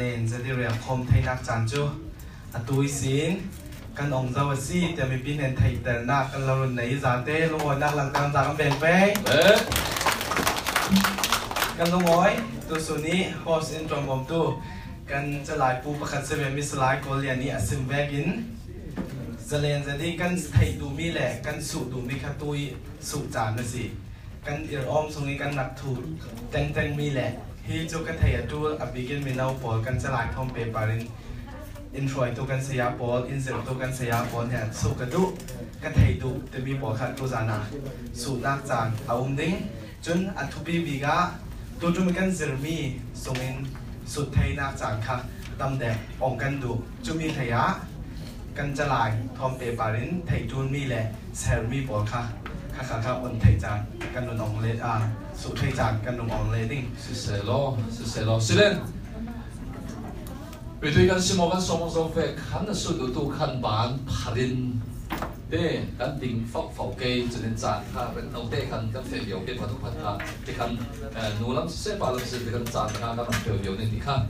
เลนจะได้เรียกคมไทยนักจันจูอตุยสินกันองเจ้าสีแต่ไม่ปีนเห็นไทยแต่นักกันเราไหนจาเต้ลงนักหลังกางจากกันเป็นไปกันลงอ้อยตัวส่วนนี้ host in ตรงผมตัวกันจะหลายปูประคันเซเว่นมิสไลโกเลียนี่อสิมแวกินจะเลนจะได้กันไทยดูมีแหละกันสูดูมีคาตุยสูจานนะสิกันเอิรออมตรงนี้กันหนักถูกแตงแตงมีแหละ ที่จุกันไทยตัวอบิกินมีนาปอลกันจะหลายทอมเปปารินอินทรอยตัวกันเสียบอลอินเซอร์ตัวกันเสียบอลเนี่ยสู้กันดูกันไทยดูแต่มีบอลขัดกูจานาสู้นักจานเอาอุ้มดิ้งจนอัทุบีบีกาตัวจุ่มกันเซอร์มีส่งอินสุดไทยนักจานค่ะตำแดงองกันดูจุมีไทยะกันจะลายทอมเปปารินไทยจูนมีแหละเซอร์มีบอลค่ะค่ะค่ะค่ะอนไทยจานกันนุ่นองเลดอ่า 所推展跟我们来定。是谁咯？是谁咯？虽然。为对跟西摩跟双方双飞，看的速度都看板爬林，对，跟顶发发给只能站，他跟奥德看跟飞游跟发动盘他，你看，呃，努朗塞巴朗是你看站他跟飞游呢，你看，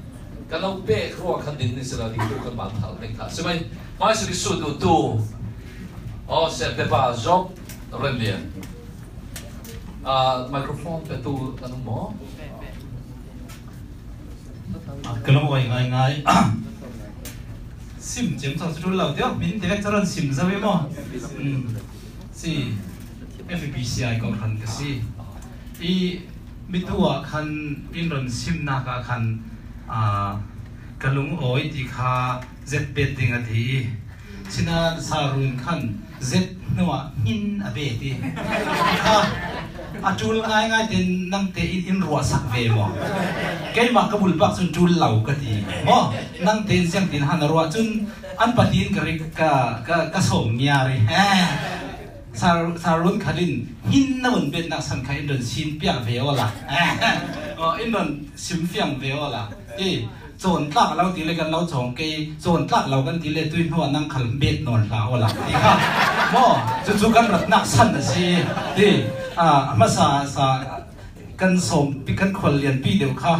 跟奥德若看顶呢是了，你都看板爬林他，所以，马是的速度都，哦，塞巴巴 job 认了。microphone ke tu tanu mo kalau mau ngai ngai sim jem sa chu lau dia min te vector sim sa be mo ừ. si FBCI ko khan ka si i mitua khăn in ron sim na khăn khan a kalung oi ti kha z betting a thi sina à, sarun khan z nuwa in a be ti a chul ngai ngai tin nang te in in ruwa sak ve mo cái mà cái bul bak chun chul lau ka ti mo nang te siang tin han ruwa chun an patin ka ri ka ka ka som nya ri ha sar sarun khalin hin na mun ben nak san khai don sin pia ve ola o in don sim fiang ve ola e โจนตักเราตีเลยกันเราสองเกยโจนตักเรากันตีเลยตุ้ยหัวนั่งขันเบ็ดนอนลาวละดีครับโม่จุจุกันรัดนักสั้นนะสิดี อ่ามาสาสากันสมพิกันคนเรียนปีเดียวค่ะ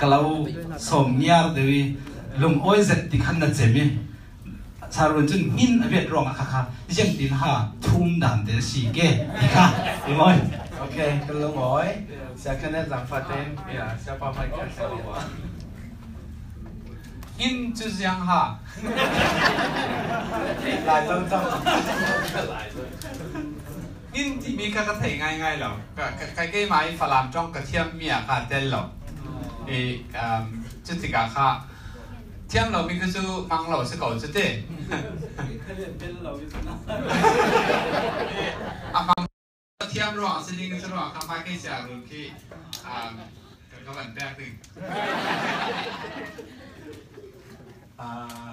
ก็เราสมยาเดวีลงอ้อยเสร็จติขันนัดเจมีชาลุนจุนหินอเวียดรองอะค่ะค่ะที่ยังดินห้าทุ่มดันเดสีเก้ดีค่ะดีมั้ยโอเคก็ลงอ้อยเสียคะแนนสังฟัดเต็มเนี่ยเสียปาพันกันเสียหินจุดยังห้าหลายต้นต้งหลต้น นี่ที่มีกระเทยง่ายง่ายหรอกใครก็ไม่ฝรั่งจ้องกระเทียมเมียค่ะเจนหรอกเออจุดสิกาค่ะเทียมเรามีก็จะมังเราสกอจุดเด็อามังเทียมรอสิลิงสรอคำพายกี่เสียรุ่ที่อ่าก็เหมือนแรกหนึ่งอ่า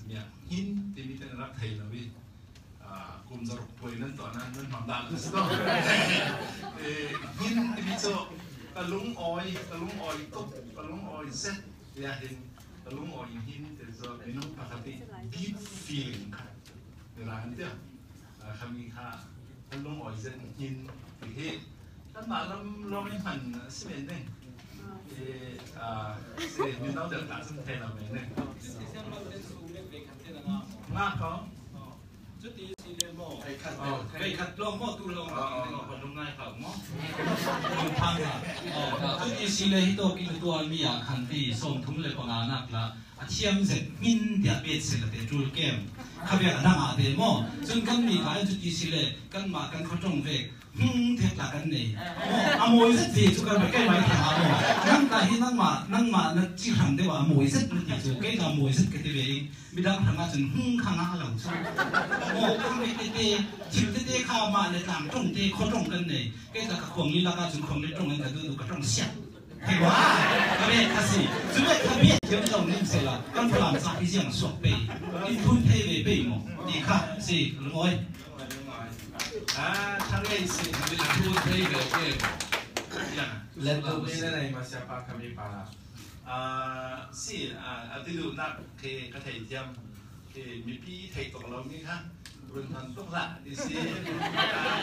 จะมีหินที่มีแต่รักไทยนะวิกุมจรบป่วยนั่นตอนนั้นนั่นความดันสุดต้องหินที่มีเจ้ากระลุงออยกระลุงออยตุ๊บกระลุงออยเซ็ตเนี่ยเห็นกระลุงออยหินแต่จะเป็นน้องปกติ deep feeling ค่ะเวลาอันเดียวคำมีค่ากระลุงออยเซ็ตหินที่เฮ็ดตั้งแต่เราเราไม่หันสิเป็นเนี่ย et euh, c'est maintenant de la personne qui est là maintenant. D'accord. จุดที่สี่เลยบ่ไปคัดไปคัดลองบ่ตูลองบ่คนลงง่ายครับหมอทางอะจุดที่สี่เลยที่ตัวกินตัวมีอะคันที่ส่งทุ่มเลยปงานักละอา เทียมเสร็จมินเดียเบ็ดเสร็จแต่จูเกมข้าพเจ้านั่งอะเดมอจนกันมีการจุดที่สี่เลยกันมากันเขาจงเวกฮึ่มเทปละกันนี่อโมยสักทีจุกันไปใกล้ไว้ที่หาบ่นั่งตาที่นั่งมานั่งมานั่งจีหังได้ว่าอโมยสักทีจุใกล้กับ Ah, tangay si nila po tayo okay. Yeah. Lento nila na yung masyapa kami para. Ah, si ah atilu na kay katay jam kay mipi tay tong lang ni ha. Run man tong la di si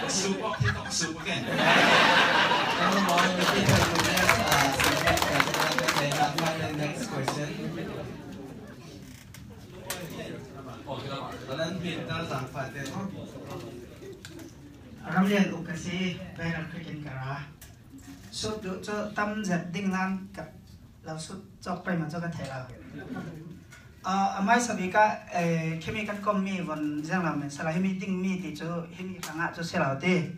subok tay tong subok kan. Ano mo ang mipi tay tong la sa sa next question. Okay, 我能变得长发点吗？Na sa fatin. ram lian u kasi pera krikin kara so do cho tam zat ding lan ka lao su cho pai ma cho ka thela a amai sabi ka e khemi kan kom mi von jang la men sala hemi ding mi ti cho hemi kanga cho se lao te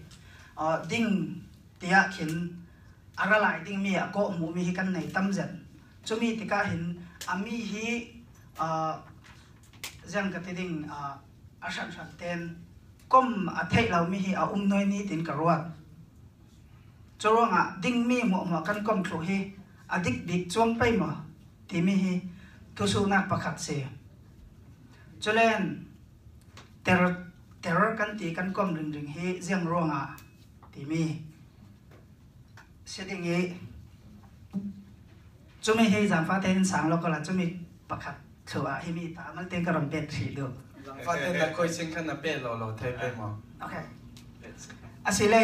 a ding tia khin ara lai ding mi a ko mu mi hi kan nei tam zat cho mi ti ka hin ami hi a jang ka ti ding a a shan shan ten ก้มอาเทเรามีฮีอาอุ้มน้อยนี้ตินกระรวดจรวงอะดิ้งมีหัวหัวกันก้มคลุฮีอาดิกดิกจวงไปมาทีมีฮีทุสูนักประคัดเสียจเลนเตอร์เตอร์กันตีกันก้มดึงดึงฮีเจียงรวงอะทีมีเสียดิ้งฮีจุมีฮีจามฟ้าเต้นสางแล้วก็ละจุมีประคัดเถื่อฮีมีตามันเต้นกระรำเป็ดสีดู Fatin na question ka na pe lo lo tay pe mo. โอเคอาศัยเลย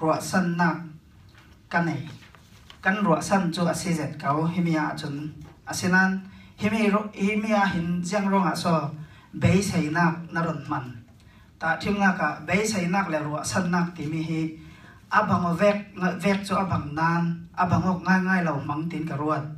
ามกันก็มถูหาอาศิเลเออไก่รวยกันดังแต่ดิ้งออกนักกันดังแต่ดิ้งอาศิเลดูออกนัก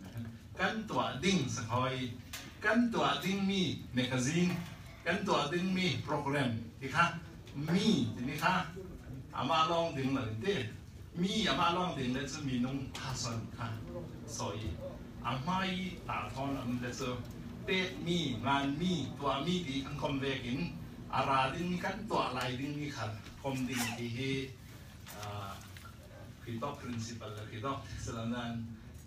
กันตัวดิ้งสักหอยกันตัวดิ้งมีแมกกาซีนกันตัวดิ้งมีโปรแกรมที่ค่ะมีที่นี่ค่ะอามาลองดิ้งเลยเด้มีอามาลองดิ้งเลยจะมีน้องพาสันค่ะสอยอามาอีตาทอนอันเลยจะเตะมีงานมีตัวมีดีอังคอมเวกินอาราดิ้งกันตัวอะไรดิ้งนี่ค่ะคอมดิ้งที่ kita prinsipal kita selanan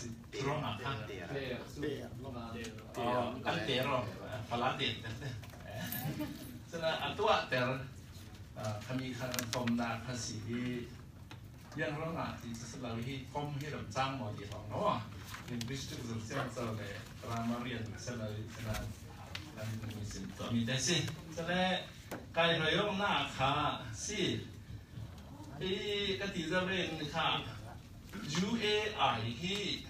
พอมีตัวจะมีสุดนี้ขลังค่าอามาตั้งเดียงหนักหน่อยดิให้เราลงกินไม่ได้เนี่ยเตอร์ที่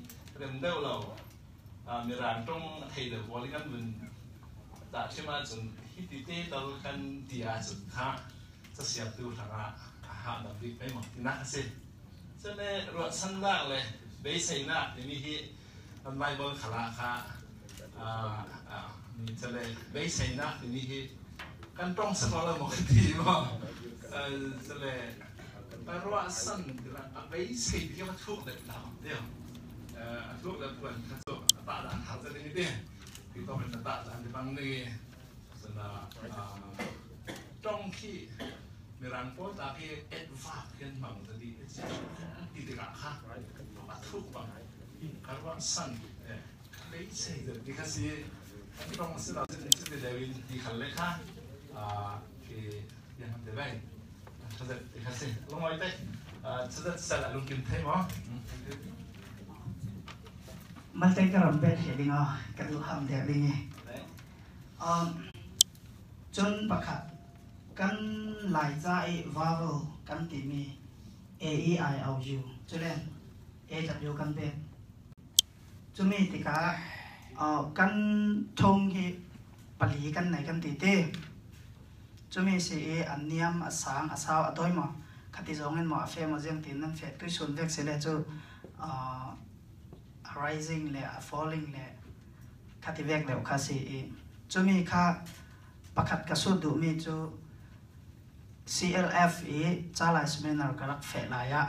เรมเดลเรามีรางตรงไทเดวอลิกันมันตาชิมาจนฮิติเตตาลกันเดียาจนท่าจะเสียตัวทางอะหาดับดิไปหมดที่นั่สิจะนั้นรถสั้นมากเลยเบสใส่น้าอย่างนี้ที่มันไม่บนขลาค่ะอ่าอ่ามีจะเลยนเบสใส่น้าอย่างนี้ที่กันต้องสนอละมองทีว่าเออฉะเลยนไปรถสั้นเบสใส่ที่มันทุกข์เลยนะเดี๋ยว thuốc để làm được thuốc là quần thuốc tak ada hal tadi ni dia kita minta tak ada di bang ni sana trong khi miran po tapi advance kan bang tadi di dekat ha apa tu bang karwa san lấy xây được đi kasi cái trong sự đầu tiên sẽ để đi khẩn lễ ha à thì yang để vậy thật sự đi kasi lúc ngoài đây thật sự sẽ là lúc kiếm thêm đó mal te karam bet heading a kadu ham de ding um chon pakhat kan lai za e vowel kan ti mi a e i o u chulen e w kan bet chumi tika uh, kan thong hi pali kan nai kan ti te chumi si e an niam a sang a saw a toy mo khati zongen mo a fe mo jeng tin nan fe tu sun vek se le chu uh, rising เลย falling เลยคาติเวกเลยคาสีจูมีค่าประคัดกระสุดดูมีจู CLF อีจ้าลายสเมนร์กรักเฟลายะ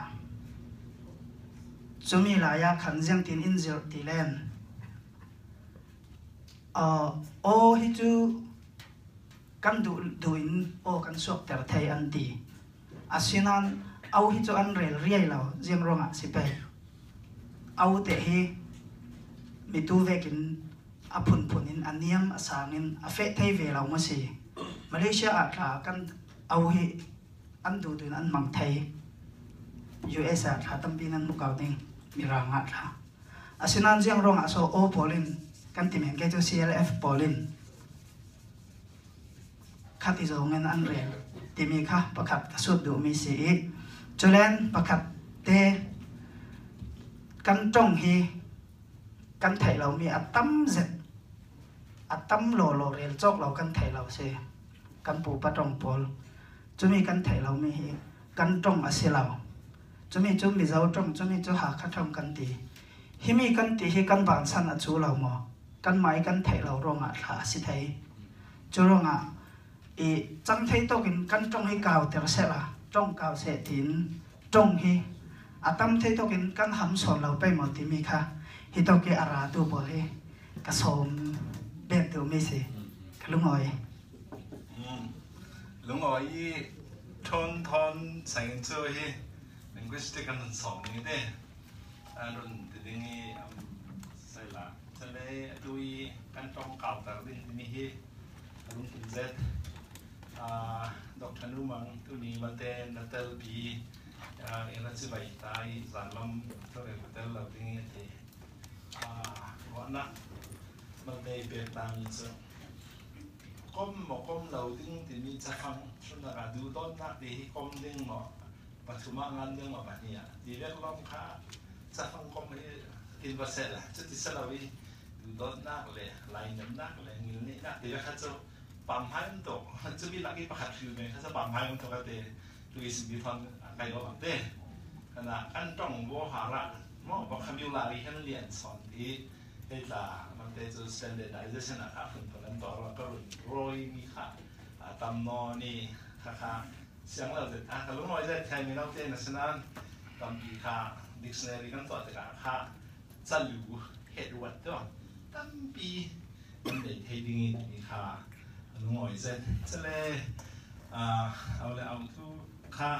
จูมีลายะขันเจียงตินอินจิร์ตีเลนเอ่อโอฮิจูกันดูดูอินโอกันสวกแต่ไทยอันดีอาศินันเอาฮิจูอันเรียลเรียลเราเจียงรองอะสิเป เอาแตะเฮมีตูเวกินอพุนพุนินอันเนียมอสางินอเฟทไทเวลามาสีมาเลเซียอาตากันเอาให้อันดูดินอันมังไทยยูเอสอาตาตั้มปีนันมุกเอาติงมีรางอาตราอาสินันเจียงรองอาโซโอโอลินกันติเมนแกจูซีเอลเอฟโอลินขัดที่สองเงินอันเรียนติมีค่ะประคับสุดดูมีสีจุเลนประคับเต นสันอจูเราหมอกันไม้กันไถเรารองอาหาสิไทยจูรองอาอีจังไทยตกินกันจ้องให้กาวเตอร์เสละจ้องกาวเสตินจ้องฮี atam thế to kin kan ham son lo pe mo ti mi kha hi อาตัมเทตกินกันหำสอนเราไปหมดที่มีค่ะฮิตกิอาราตูบอลเลกระสมเบ็ดตัวไม่เสิลุงอ้อยลุงอ้อยทนทนใส่เงินเจ้าเฮ้มังก็จะกันสองนี่เด้อารมณ์ตัวนี้ใส่ละจะเลยดูยกันจองเก่าแต่ดิ้นนี่เฮ้ลุงกินเซ็ตอ่าดอกธนุมังตัวนี้วันเดนนัตเตลบีะฟังก้มให้กินภาษาละจะติดสลับวิดูต้นนักเลยลายน้ำนักเลยเงินนี่นักดีแล้วเขาจะปั๊มให้มันตกจะมีหลักที่ประคับคือไหมเขาจะปั๊มให้มันตกก็เตะดูสิบิทอน ไกลว่าเต้ขณะอันต้องวัวหาระมอบคำยุลารีให้มันเรียนสอนที่เอตามันเป็นจุด standardization นะครับคุตอนนั้นต่อเราก็รุ่นรอยมีค่ะตำนอนี่ค่ะค่ะเสียงเราเด็ดอะก็รู้ว่าจะแทนมีนักเต้นฉะนั้นตำปีค่ะ dictionary กันต่อจากค่ะจะรู้เหตุวัดด้วยตำปีมันเด็ดให้ดีนี่ค่ะรู้ว่าจะจะเลยอ่าเอาเลยเอาทุกค่ะ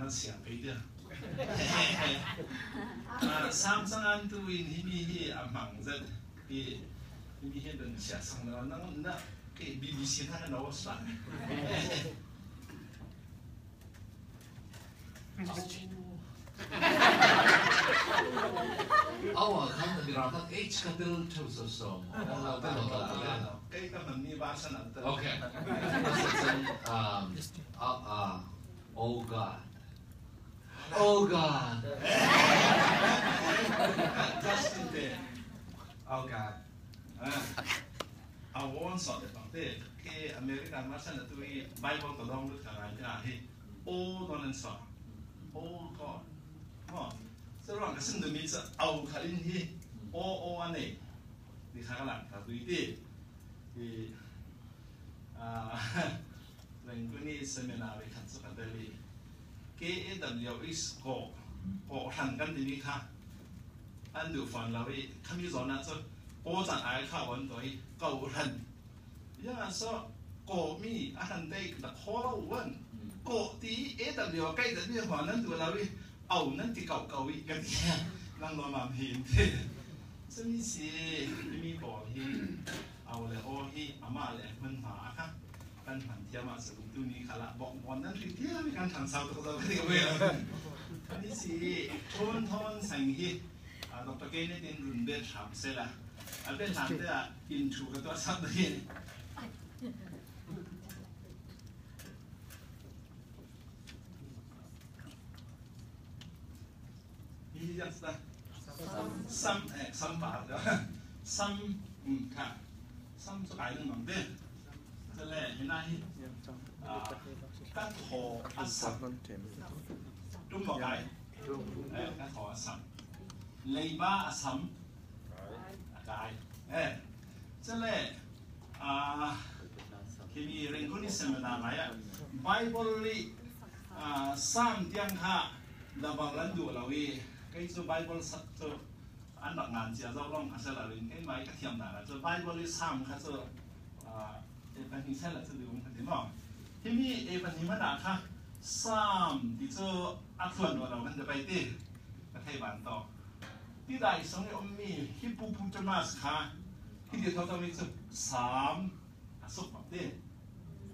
นั้นเสียงไปเดียวสามสังอันตัวอินที่มีที่อะมังจะปีมีที่เดินเสียงสังนั้นนั่งนั่งก็บีบีซีท่านเราสั่ง Awa kan na birakat H katil choso som. Ang lahat ng mga Kaya ka man ni basa na ito. Okay. um, uh, uh, oh God. Oh God. Just in there. Oh God. Ah. Awon sa de pang te. Ke American masa na tuwi Bible to long lut ka ngai ta hi. Oh non sa. Oh God. Oh. 这让个圣的名字奥卡林希，哦哦安内，你看看啦，他对的，的啊，人工的 seminar 的看出来的哩，K A W is 个个汉กัน的你看，安度烦恼的，他们说那是我在爱看文对高人，因为说个米啊汉的那可老问，个的 A W 该的你话那度那位。 เอานั่นที่เก่าเก่าอีกกันเนี่ยนั่งนอนมาเห็นซึ่งนี่สิมีบอกที่เอาเลยโอ้ที่อาม่าเลยมันหาค่ะกันหันเทียมาสรุปตัวนี้ค่ะละบอกวันนั้นที่เที่ยวมีการทางเสาตัวเราก็ได้เวลานี่สิทนทนสั่งที่อ่าดรเกนเนี่ยรุ่นเบสถามเสร็จละอันเป็นถามเด้ออินทูกับตัวสัตว์เนี่ย หนึ่งหนังเด้จะแลเห็นไหมอ่ากัดคออัศมดุมบอกไงเอ่อกัดคออัศมเลยบ้าอัศมกายเอ่อจะแลอ่าที่มีเรื่องคนที่เสมอนาไหนอะไบเบิลลี่อ่าซ้ำเตียงค่ะดับบังรันดูเราอี cái chỗ Bible sắc chỗ anh đọc ngàn chia dấu long sẽ là đến cái máy cái thiểm nào là chỗ Bible đi sam cái chỗ à cái phần hình sẽ là chỗ đúng cái nào thì mi cái phần hình mà đã khác sam thì chỗ ác thuần vào đầu mình จะไปตี cái thay bản ต่อที่ได้สองอมมีฮิปโปปูตมัสค่ะที่เดียวเขาต้องมีจุดสามสุขแบบนี้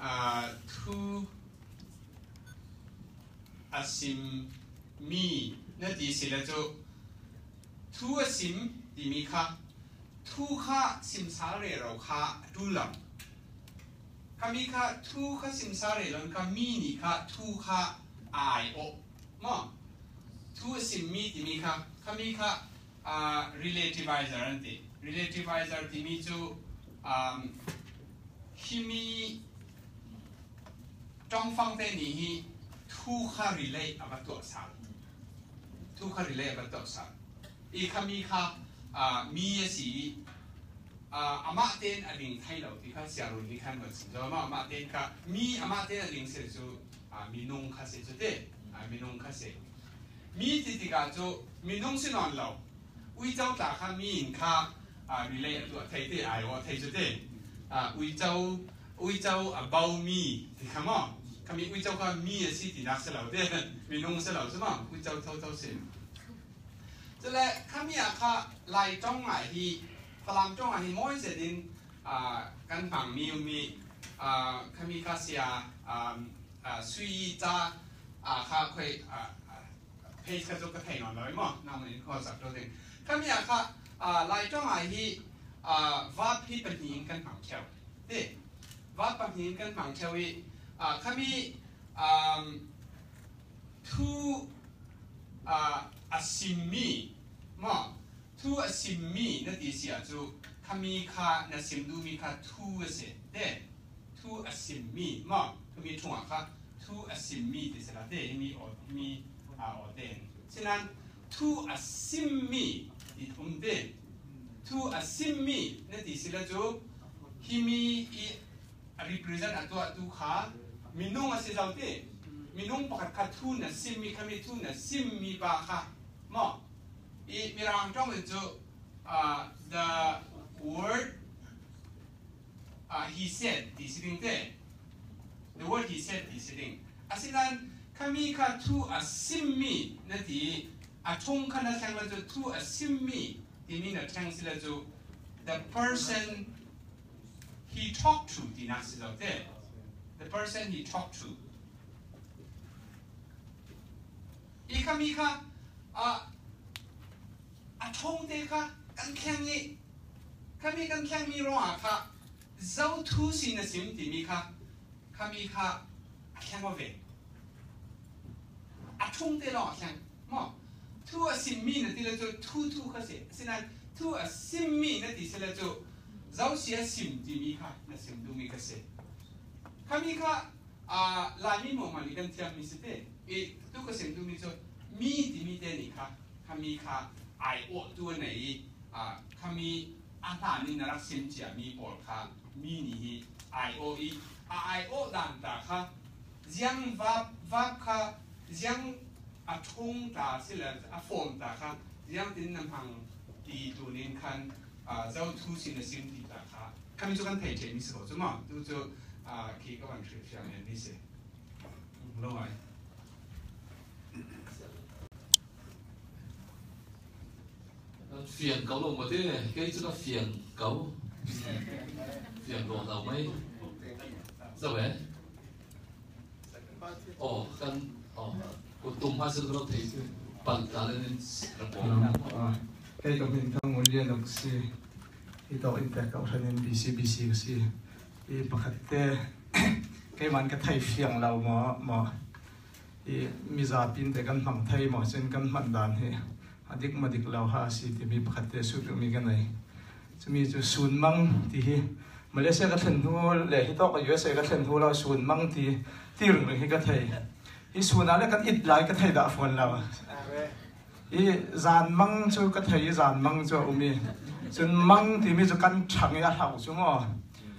uh, to asim mi na di sila jo tu asim di mi kha tu kha sim sa re ro kha du lam kha mi kha tu kha sim sa re lam kha mi ni kha tu kha ai o mo tu asim mi di mi kha kha mi kha uh, relativizer ante relativizer di mi jo um, himi 给那个上边对吗？ทนทอน 那是米卡的切狗，มีทูเตคัมมีที่มีทูเตคัมมันเต็ก 呃มี อ๋ออีมีที่มีฮีอ่า linguistic กับ relativizer กันที่ relativizer ที่มีจูอ่าไพ่น่ะสิมจ่ามีค่าน่ะสิมซาลูมีค่าเสร็จอีสิมดูมีจูอ่าอ่าทูอาสิมมีนั่นดีสิแล้วจูทูอาสิมที่มีค่า ทูค่าสิมซาเรเราค่าดูหลัง คามีค่ะทูค่ะสิมซาเรลอนคามีนี่ค่ะทูค่ะไอโอมอทูสิมมีที่มีค่ะคามีค่ะอ่า relativizer อันที่ relativizer ที่มีจูอ่าที่มีจงฟังแต่นี่ทูค่ะ relate อับตัวสันทูค่ะ relate อับตัวสันอีคามีค่ะอ่ามีสิ 啊，阿妈爹阿玲睇楼啲卡时候，你看我知道嘛？阿妈爹卡 咪阿妈爹阿玲写就啊，咪弄卡写咗啲，啊咪弄卡写，咪啲啲个就咪弄先难楼，惠州大卡咪人卡啊，relate 到睇啲嗌我睇咗啲，啊惠州惠州啊包咪，你看嘛？卡咪惠州卡咪嘅是啲哪些楼啲，咪弄些楼啫嘛？惠州偷偷写，即系卡咪啊卡嚟装埋去。พลังจงอันนี้มอยเสดินกันฝั่งมีมีคามีคาเซียสุยจ้าข้าเคยเพจกระจกกระเทงหน่อยมั้งนั่นเองข้อสักตัวหนึ่งคามีอะค่ะลายจงอันนี้วัดที่เป็นหินกันฝั่งเชลเด้วัดเป็นหินกันฝั่งเชลวี คามีทูอาซิมีมั้ง tu asimmi na ti sia chu kami kha na simdu mi kha tu ase de tu asimmi ma kami thunga kha tu asimmi ti sala de mi o mi a o den sinan tu asimmi ti um de tu asimmi na ti sila chu himi i represent atu atu kha minung minung kami ba kha ma i mirang itu uh, the word uh, he said di sitting te the word he said di sitting kami ka tu na di tu di the person he talked to di na sila te the person he talked to i kami ka uh, อาทงเด็กค่ะกันแข่งนี้ข้ามีกันแข่งมีร้องอะค่ะเจ้าทุสินสิมติมีค่ะข้ามีค่ะแข่งว่าเวอาทงเด็กร้องแข่งมั้ งทุกสิมีนั่นที่เราจะทุทุเขาเสียสินั้นทุกสิมีนั่นที่เราจะเจ้าเสียสิมติมีค่ะนั่นสิมดูมีเขาเสียข้ามีค่ะอ่าลายมีหมองมันมีกันเทียมมีสิเตอีทุกสิมดูมีจะมีติมีเตนี่ค่ะข้ามีค่ะ ai o tu nei a kami ata ni narak sim chia mi por kha mi ni hi ai o i a ai o dan ta kha jiang va va kha jiang a thong ta sila a form ta kha jiang tin nam hang ti tu nin khan a zau thu sin na sim ti ta kha kami chu kan thei che mi so chu ma tu chu a ki ka wan trip sha ne ni se lo ai phiền cấu lồng mà thế này cái chữ là phiền cấu phiền đồ đầu mấy sao vậy ồ kan ồ của tùng hoa sư nó thấy bằng cả lên là bộ cái công hình thông muốn liên lạc si thì tổ in tại cậu thân nên BC BC si อีปกติเตใกล้มันก็ไทยเฟียงเราหมอหมออีมีจาปินแต่กันหมังไทยหมอเช่นกันมันดานเฮอดิกมาดิกเราหาสิที่มีปกติสุดมีกันไหนจะมีจุดศูนย์มั่งที่มาเลเซียก็เทนทูเลยที่ต้องอยู่เอสเอก็เทนทูเราศูนย์มั่งที่ที่หลงหลงที่ก็ไทยที่ศูนย์อะไรกันอิดหลายก็ไทยด่าอนเราอีจานมั่งจู่ก็ไทยจานมั่งจู่มีจนมั่งที่มีจุดกันฉังยาเหล่าจู่มั้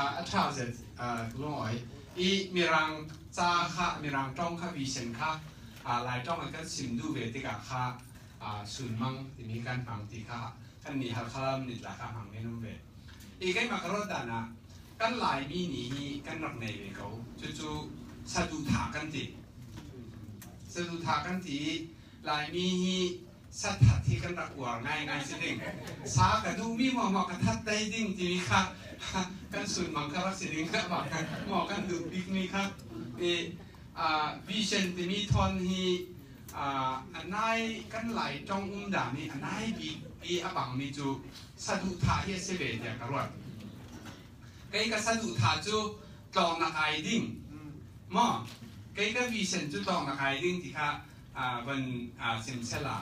าอัตราเสร็จอ่าลอยอีมีรังจ้าค่ะมีรังจ้องค่ะวิเศษค่ะอ่าลายจ้องมันก็สิมดูเวทีกับค่ะอ่าสุนมังที่มีการฟังที่ค่ะกันนี่ฮัลคามนิดละค่ะฟังไม่นุ่มเวอีกไอ้มากรดานะกันหลายมีนี่กันรักในเวเขาจู่ๆสะดุดถากันติสะดุดถากันติลายมี สัทธาที่กันตะกัวงง่ายง่ายสิดิ่งสากระดูมีหมอหมอกระทัดได้ดิ่งจีค่ะกันสุนมังคารักสิดิ่งค่ะหมอกันหมอกันดูบิ๊กนี่ค่ะเออวิเชนติมีทอนฮีอันนายกันไหลจ้องอุ้มด่านี่อันนายบีบีอบังมีจูสะดุทาเฮเสเบเดียกรวดไกก็สะดุทาจูตองนักไอดิ่งมอไกก็วิเชนจูตองนักไอดิ่งที่ค่ะอ่าวันอ่าเซมเซลา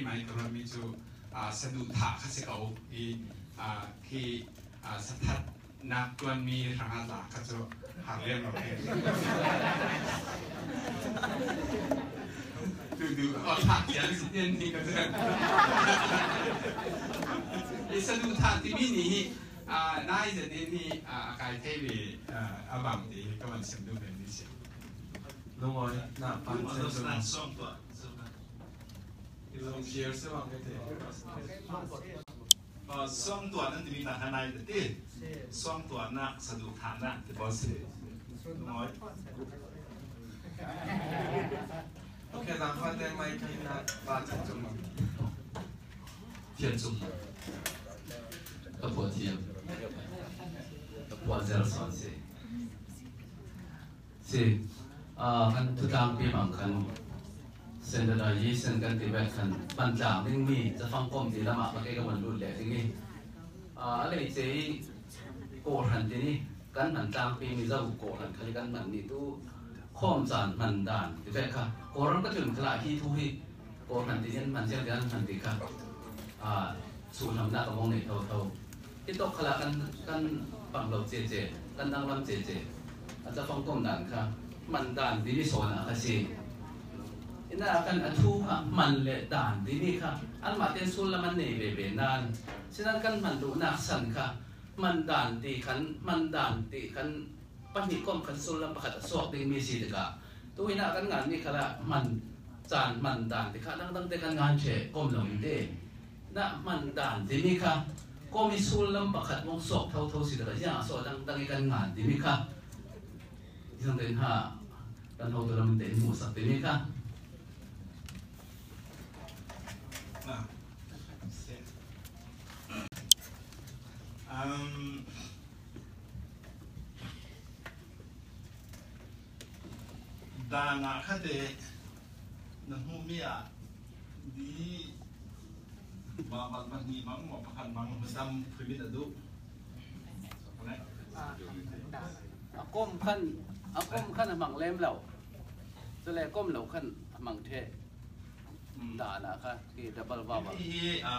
ๆไหมกรณีจูอ่าสะดุดถาคัสเกาอีอ่าที่อ่าสถัดนักกวนมีทางอาสาคัสหาเรื่องเราเองดูดูเอาถาเสียงเดียนนี่ก็จะอีสะดุดถาที่มีนี่อ่านายจะนี่อ่ากายเทวีอ่าอาบังดีก็มันสียงดูเป็นนิสัย ลุงอ๋อยน่าฟังมันเส้ต้นองสุดสร้างซ่อมตัวลุงเชียร์สว่างกันเถอะพอซ่อมตัวนั้นจะมีทาง ขันทุตามปีมังขันเซนเดนอยยี่เซนกันติเวขันปัญจามนิ่งมีจะฟังก้มตีละมาดมาเกกันวันรุ่นแหล่ที่นี่อ่าอะไรเจ๊โกหันที่นี่กันหันจางปีมีเจ้าโกหันคลิกันหันนี่ตู้ข้อมสารหันด่านติเวค่ะโกรันก็ถึงขลาที่ทุยโกหันที่นี่มันเจ้าเดือนหันติค่ะสู่ทำหน้ากับมองในเท่าเท่าที่ตกขลากันกันปังเหล่าเจเจกันดังลำเจเจอาจจะฟังก้มด่านค่ะ มันด่านที่นี่โซนอะค่ะสิอินากันอันทูค่ะมันเละด่านที่นี่ค่ะอันมาเต้นสุลละมันเนเบเบนานฉะนั้นกันมันดูนักสันค่ะมันด่านตีขันมันด่านตีขันปัญหิก้มขันสุลละประคตสวกดึงมีสีตะกะตัวอินากันงานนี่ค่ะมันจานมันด่านที่ค่ะตั้งตั้งแต่กันงานเชกมลงเด้ na man dan ti mi kha ko mi sul lam pakhat mong sok thau thau si da ya so dang dang ikan ngan ti mi kha isang den ha kan ho to lam den mu sak ti mi kha นะอืมดางเดนะฮูมีอะดีมา บัดมันนี่มังหมอพันมังมันดำพื้นดินอะดุอะไรก้มขั้นเอา ก้มขั้นมังเล่มแล้วจะเลยก้มเหลวขั้นมังเทด่านะคะที่ดับเบิลว่าที่อ่า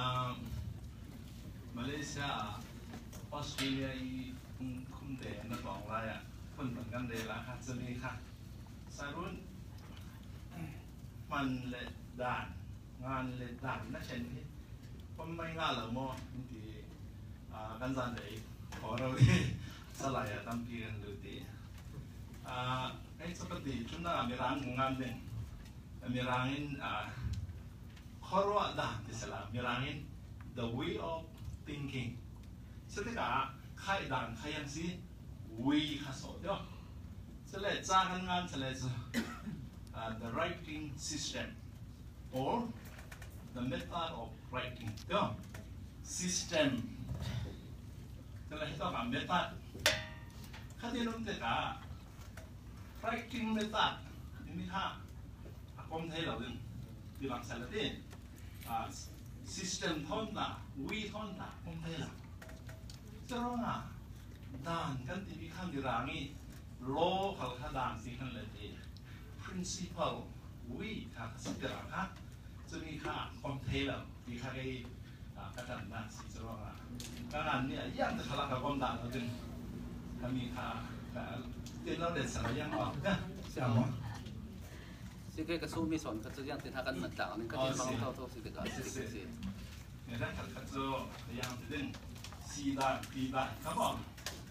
มาเลเซียออสเตรเลียคุมคุมเดนนักร้องไรอะคนเหมือนกันเลยละค่ะจะมีค่ะสารุนมันเล็ดด่านงานเล็ดด่านนะเช่นที่ผมไม่งานหรอกมั้งที่อ่ากันจันเลยขอเราที่สลายตั้มเพียนดูดีอ่า ไอ้สปติชุนน่ะมีร้านงานหนึ่งมีร้านอ่า Korwa dah misalnya mirangin the way of thinking. Setika kai dan kai yang si way kaso yo. Sele jangan ngan sele the writing system or the method of writing yo system. Sele itu kan method. Kadi nung striking method ini ha akom thai la din ti bang sala de a system thon na we thon na kom thai la sero na dan kan ti bi kham di ra ni lo khal kha dan si kan le ti principle we kha si de ra kha จะมีค่าคอมเทลมีค่าไอกระดันนาสีสรองการเนี่ยยังจะขลักกับความดันเราจึงถ้ามีค่า ก็ที่ฟังเท่าเท่าสิเกกสิเกสิ người ta thật thật sự yang tự tin si đại bi đại các bạn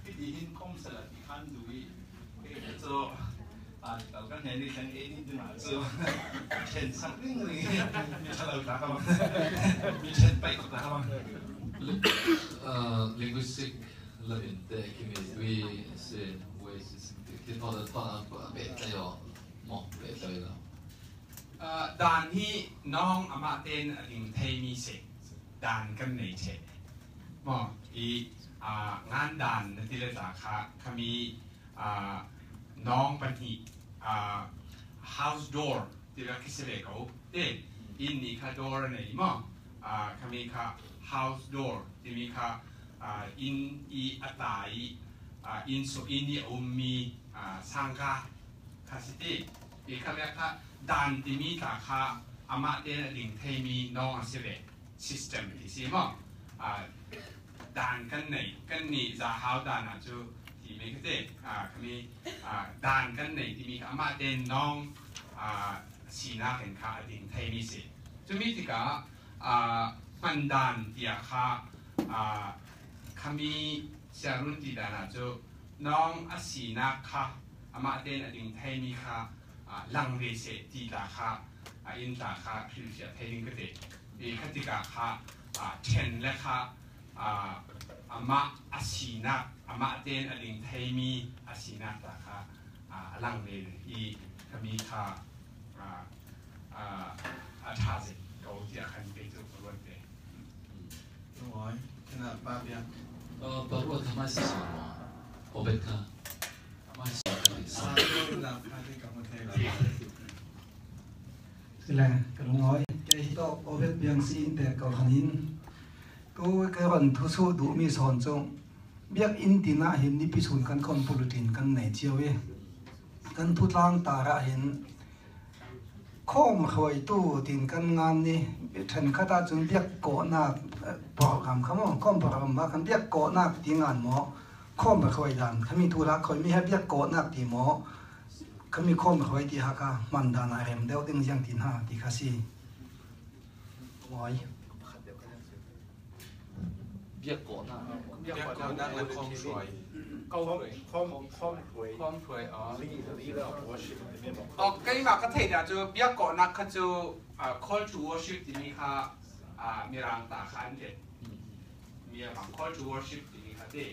cái gì hin không sẽ là bị khăn đuổi cái cái chỗ à đầu cái này đi thành ấy đi từ nào chỗ trên sang cái người trả ที่ตอนตอนนั้เบสเลยอหมอกเบสเลยนด่านที่น้องอามาเตนอิงเทมีเสกด่านกันในเชหมอกอีงานด่านที่เรสาขาคมีน้องปัญหี house door ที่เราคิดเสกเอาเด็อินนี่ค่ะ door ในหมอกคมีค่ะ house door ที่มีค่ะอินอีอัตายอินโซอินนี่อมมี 参加化していかれたダンディミタカアマデリンテミノアシレシステムディシモダンカンネカンニซิสเต็มที่มองอ่าดันกันไหนกันนี่จะหาดันอะจูที่ไก็เจอ่าคมีอ่าดันกันไหนที่มีอามาเดนน้องอ่าชีน่าเห็นค่าอดิงไทยมีสิจะมีที่กะอ่ามันดัานเดียค่าอ่าคมีเชารุ่นที่ดันอาจู a man dan ti a kha a kami sia run ti dan a chu nong a si na kha ama de ling thei mi kha ลังเรเซตีตาคาอินตาคาพิลเสียเทนิงก็เตอีคติกาคาเทนและคาอามาอาศีนักอามาเตนอลิงเทมีอาศีนักตาคาลังเรอีขมีคาอาชาเซเขาจะคันไปจุดรวนเต Rồi, thế là ba việc. uh ba ro ta ma si ma obet ka ma si ka ni sa Sa là hai cái cảm ơn thầy là sila kalong oi ke hito obet biang si inte ka khanin ko ke ron thu su du mi son chong biak in tina hin ni pi sun kan kon pulutin kan nei chiawe kan thu tlang ta ra hin khom khoi tu tin kan ngam ni then khata chung biak ko na program khamo kom program ma kan biak ko na ti ngan mo khom khoi dan khami thu ra khoi mi ha biak ko na ti mo ขมี ข้อมไปคอยดันเขามีธุระคอยมีให้เบียกโกนหักทีหมอเขามีข้อมไปคอยที่ฮักมันดานอะไรมเดียวดึงยังทีห้าทีข้าซีโอ้ยเบียกโกนอ่ะเบียกโกนแล้วข้อมสวยข้อมข้อมข้อมสวยข้อมสวยอ๋ออ๋อก็ยังก็เทียดจูเบียกโกนนักก็จูอ่าข้อจูว่าชิปที่มีค่ะอ่ามีรางตาขันเด็ดมีบางข้อจูว่าชิปที่มีค่ะเด็ด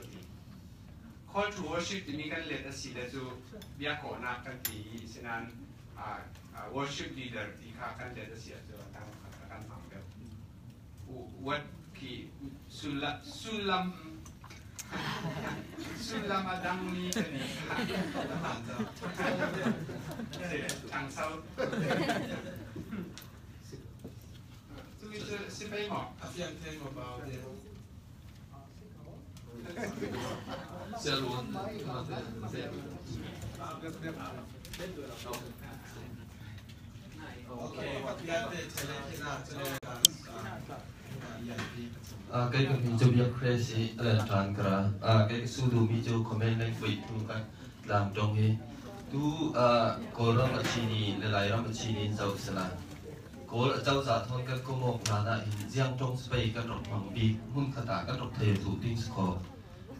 call to worship demikan leta sila tu diakona kan ti senan worship leader ti kakan leta sila tu atang katakan panggil what ki sulam sulam sulam adang ni kan ni tang sao tu itu si pay mo afian pay mo bao de to à cái cái mình chụp nhập crazy là tràn cả à cái su du mi comment lên quỷ tu cái làm trong hi tu à cô ra mà chi ni lại lại ra mà chi ni giàu sẽ là cô là giàu giả thôn cái cô một là đã hình riêng trong space cái rộng bằng bi mun khát cái rộng thể thủ tinh score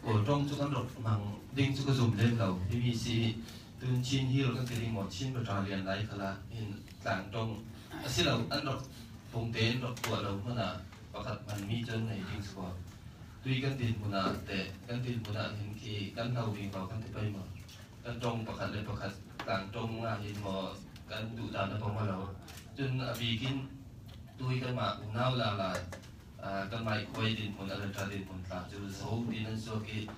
cô trong chỗ cái rộng bằng đinh chỗ cái zoom lên đầu BBC tuân chin hi rồi cái tiếng một chin và trà liền lại khá là hình làng trong xin lỗi anh rộng vùng tên rộng của đầu mà là ประคัดมันมีจนในทิ้งสกอร์ด้วยกันตินมุนาแต่กันตินมุนาเห็นคีกันเราวิ่งเรากันที่ไปม kan mai khoi din pun ala tra din pun tla ju so din an so ki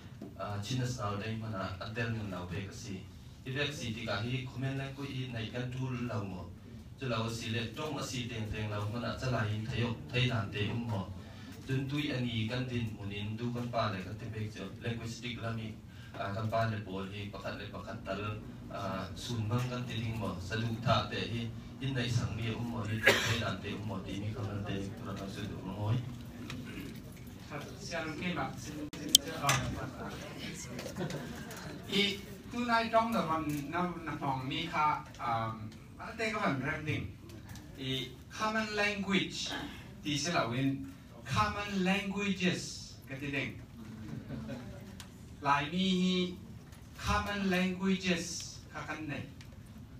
chinas naw dei mana atel ni naw be kasi ti vek si ti ka hi khomen la ko i nai kan tu law mo chu law si le tong ma si teng teng law mana cha lai in thayo thai dan te um mo tun tui ani kan din munin du kan pa le kan te bek jo linguistic la mi kan pa le bol hi pakhat le pakhat tal sun bang kan ti ding mo sa du tha te hi in nai sang mi um mo hi thai dan te um mo ti mi kan te tu ra ta su du mo hoi Sarukema i tu nai trong the van nam nam phong ni kha um te ka van branding i common language thì se la win common languages cái ti ding lại ni common languages cái này,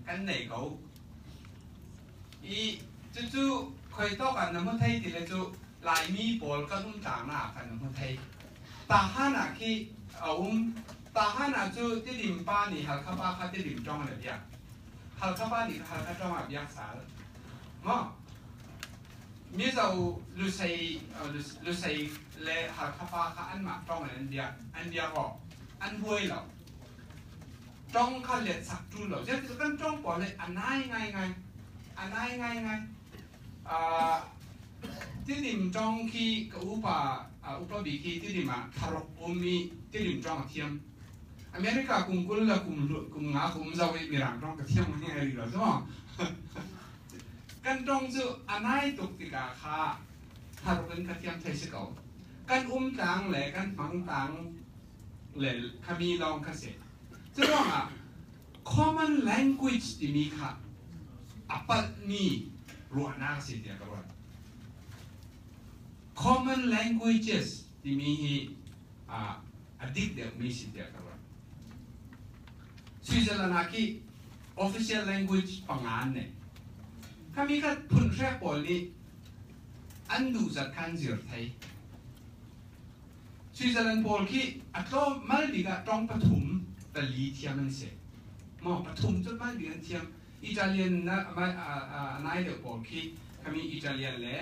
cái này có, go chú chú, khởi khoi to ka à, nam thai ti le chú. ๆคอยต้องกันน้ำมันไทยที่เลยจู่หลายมีบอลก็ต้องต่างหน้ากันน้ำมันไทยตาห้าหนักที่เอาอุ้มตาห้าหนักจู่ที่ดิมป้านี่หักข้าป้าข้าที่ดิมจ้องอะไรอย่าง hal ka ba ni hal ka trong ab yak sal mo mi zau lu sei lu sei le hal ka pa ka an ma trong an dia an dia ho an buai lo trong ka le sak tu lo je kan trong po le an nai ngai ngai an nai ngai ngai à ที่ดิมจองคีกับอุปาอุปบีคีที่ดิมอะทารกอมีที่ดิมจองเทียมอเมริกาคุมกุลละคุมคุมงาคุมเจ้ามีรังต้องกระเทียมให้อะไรหรอใช่ไหมกันตรงจูอันไหนตุกติกาค่าถ้าราเป็นกระเทียมไทยสก่ากันอุ้มตังแหละกันฝังตังแหละขมีลองกระเสจะว่าอะ common language ที่มีค่ะอัปปะนี่รัวนาสิเดียกัน common languages ที่มีออดีตเดียวมีสิเดียวกันสวิตเซอร์แลนด์ที่ official language ปังอันเนี่ยข้ามีก็พูนแรกปอนี้อันดูจากคันเสียไทยสวิตเซอร์แลนด์ปอลที่อัตโนมาดีกะตรองปฐุมแต่ลีเทียมันเสกมองปฐุมจนมาดีกันเทียมอิตาเลียนนะมาอ่าอ่านายเดียวปอลที่ข้ามีอิตาเลียนและ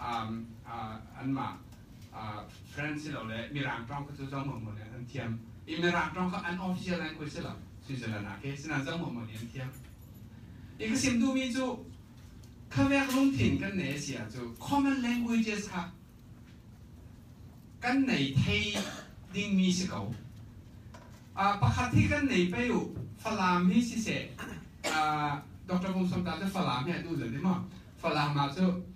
อ่า cái chỗ cái thầy sao có con nước đi phà làm chỉ cái tí ăn trà thì chỗ cái xíu về lắm mà à khát đi phà làm thì sẽ khá thì sẽ tí điểm thì sẽ à mình đã sẽ thì à khát chỗ giang thì mà khá mình lo common language thì mình khát chỗ à suốt hay nặng được không à xin anh common languages thì mình khá cái này thế sẽ chỗ khá mình lung thìn lung bút là khá cái này sẽ chỗ ขามีค่ะจั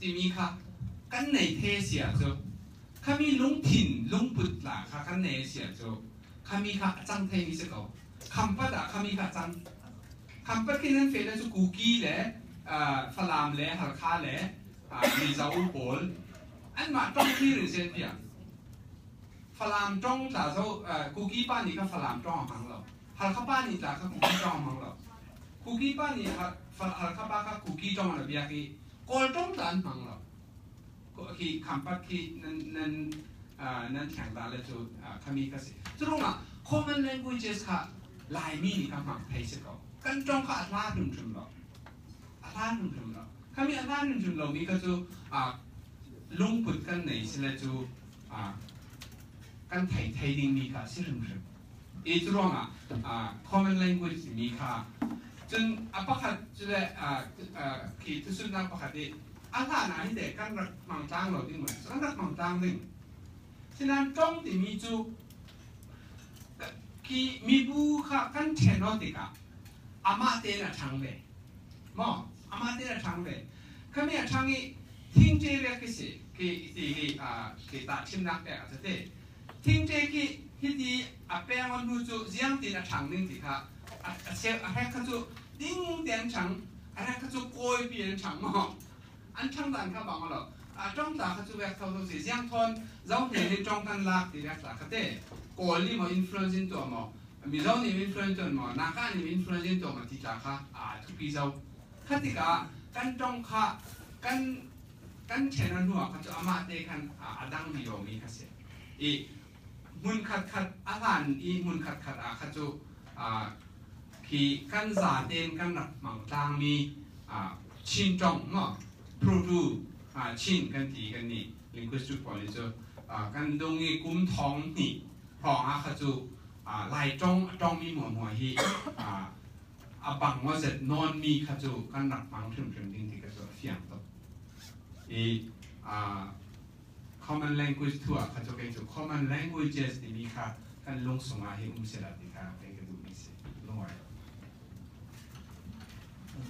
จิมีค่ะกันในเทเสียจบข้ามีลุงถิ่นลุงปุตละค่ะกันในเสียจบข้ามีค่ะจังเทมีสกอคำปัดอะข้ามีค่ะจังคำปัดที่นั่นเฟรนจูกูกี้แหละอ่าฟลามแหละฮัลคาแหละมีซาอุปอลอันมาต้องที่หรือเซนเดียฟลามจ้องแต่เจ้ากูกี้ป้านี่ก็ฟลามจ้องของเราฮัลคาป้านี่จ้าก็ของจ้องของเรากูกี้ป้านี่ฮัลคาป้าก็กูกี้จ้องระเบียกี้ มือนกันรักมังจางดิ้งฉะนั้นตรงที่มีจูคีมีบูค่ะกันเทนอติกาอามาเตนะทางเลยมออามาเตนะทางเลยเขามีทางนี้ทิ้งเจเรียกสิคือที่อ่ chân apakat chile à khi thứ sinh ra apakat đi anh ta nãy để căn rắc màng tang rồi đi mà căn rắc màng tang đi cho nên trong thì mi chu khi mi bu khá căn chè nó thì cả ama tê là thằng lệ mò ama tê là thằng lệ cái này thằng ấy thiên chế là cái gì cái gì cái à cái ta chim nặng đấy à thế thiên chế cái cái gì à bèn ngon nuôi chu riêng thì là thằng nên thì khác อะเชอะไรก็จะดิ้งเตียนฉังอะไรก็จะโกยเปลี่ยนฉังหมออันช่างตันเขาบอกว่าหรอกอะจงตาเขาจะแบบเขาต้องเสียงทนเจ้าเหนในจงกันลักดีแล้วล่ะก็ได้ก่อนที่มาอินฟลูเอนซ์ตัวหมอมีเจ้าหนี้อินฟลูเอนซ์ตัวหมอนักการหนี้อินฟลูเอนซ์ตัวมาที่จ้าค่ะอ่าทุกปีเจ้าคติกากันจงค่ะกันกันเชนันหัวเขาจะอามาเดกันอ่าดังมีโยมีเขาเสียอีมุนขัดขัดอาการอีมุนขัดขัดอ่าเขาจะอ่า a ki kan za ten kan rak mang tang mi a chin tong mo pro tu a chin kan ti kan ni linguistic policy กันดงนี้กุ้มท้องนี่พออาขจูลายจ้องจ้องมีหมวหมวฮีอาบังว่าเสร็จนอนมีขจูกันหนักมังถึงถึงดิ้งที่กระจูเสียงตบอี common language ทั่วขจูเป็นจู common languages ที่มีค่ะกันลงสงอาให้อุ้มเสร็จเป็นกระดูกมีเสียลงไว้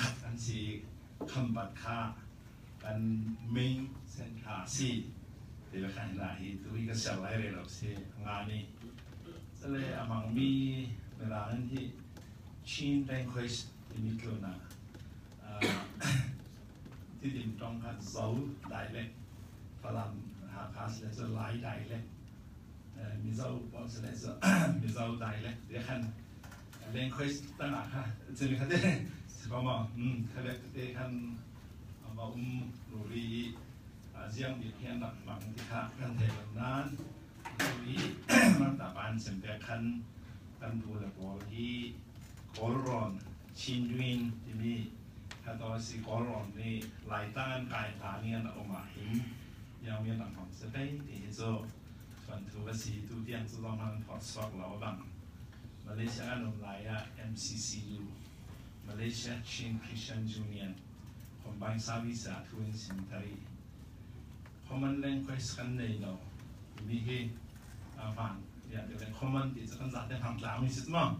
กันตุกนักอันสีคำปัดค่ากันมิงเส้นขาสีเดี๋ยวขันหน้าฮีตัวอีกเสียไล่เลยเราเสียงานนี้จะเลยอามังมีเวลานั้นที่ชินแรงคุยที่มีเกี่ยวนะที่ดินตรงกันเสาได้เล็กฝรั่งหาคาสเลยจะไล่ได้เล็กมีเสาบอลเลยจะมีเสาได้เล็กเดี๋ยวขันแรงคุยตั้งหลักฮะจะมีคันเด้ สิบมาอืมคันเด็กเด็กขันเอามาอุ้มลูรีเสียงดีเพียงหลักบางที่ขากันเทลนั้นตัวนี้มันตาบานเสมเปียคันกันดูแลบอลที่กอลรอนชินวินที่มีถ้าตัวสิกอลรอนนี่ลายต้านกายตาเนี่ยออกมาหินยาวมียนหลังของสเปย์ที่โซส่วนตัวสีตัวเตียงจะต้องมันถอดสอกเราบ้างมาเลเซียนอมไลน์ MCCU Malaysia Chin Christian Union Combined Service Twin Cemetery common language กันในเรามีให้ฟังอย่างเดียว common ที่จะกันจัดได้ทำตามมีสิทธิ์มั้ง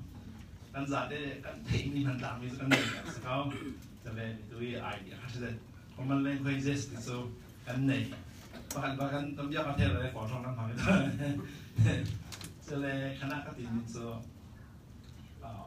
กันจัดได้กันเทคนิคทำตามมีสิทธิ์กันเลยสกาจะเป็นตัวไอเดียที่จะ common languages ที่จะกันในบางบางต้องยกประเทศเลยขอช่องนั้นทำไม่ได้จะเลยคณะกติมิจะ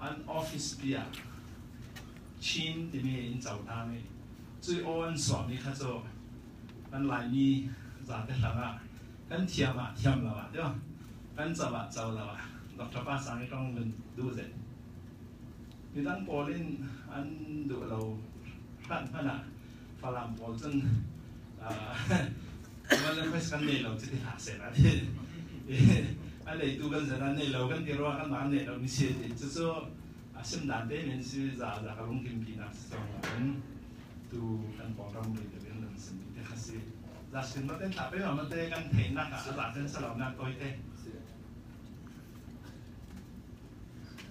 วงอ่ะที่มีที่อันไม้ปีปีขั้นเรียนชีวิตตรงฝั่งเดียค่ะชินไหลเจ้าที่นี่ค่ะดูพละที่ออฟฟิเชียลนี่เด้รำปกติรำบอกรำเยอะตัวตรงไปมันสละรำปกติอาเจ้าจะปกติอันออฟฟิศเปียชินที่มีอินเจ้าทางนี้最安爽的看做，咱来米咋的人啊，咱甜嘛甜了吧，对吧？咱走吧走了吧，老 ดรป้าสังต้องมันดูเสร็จมีตั้งโปลินอันดูเราท่านพนะฝรั่งโปจนอ่ามันเลยไม่สกันเนี่ยเราจะได้หาเสร็จแล้วที่อันนี้ดูกันเสร็จแล้วเนี่ยเรากันที่ รู้กันมาเนี่ยเราไม่เชื่อจะจะอาชิมดันเต้เนี่ยคือจะจะกำลังกินกินนะสองวันดูกันปองรำเลยเดี๋ยวเรื่องสิ่งที่เขาสิจะสิ่งนั้นเต้นแต่ไปว่ามันเต้กันเห็นนักอะจะเต้นสลับนักตัวเต้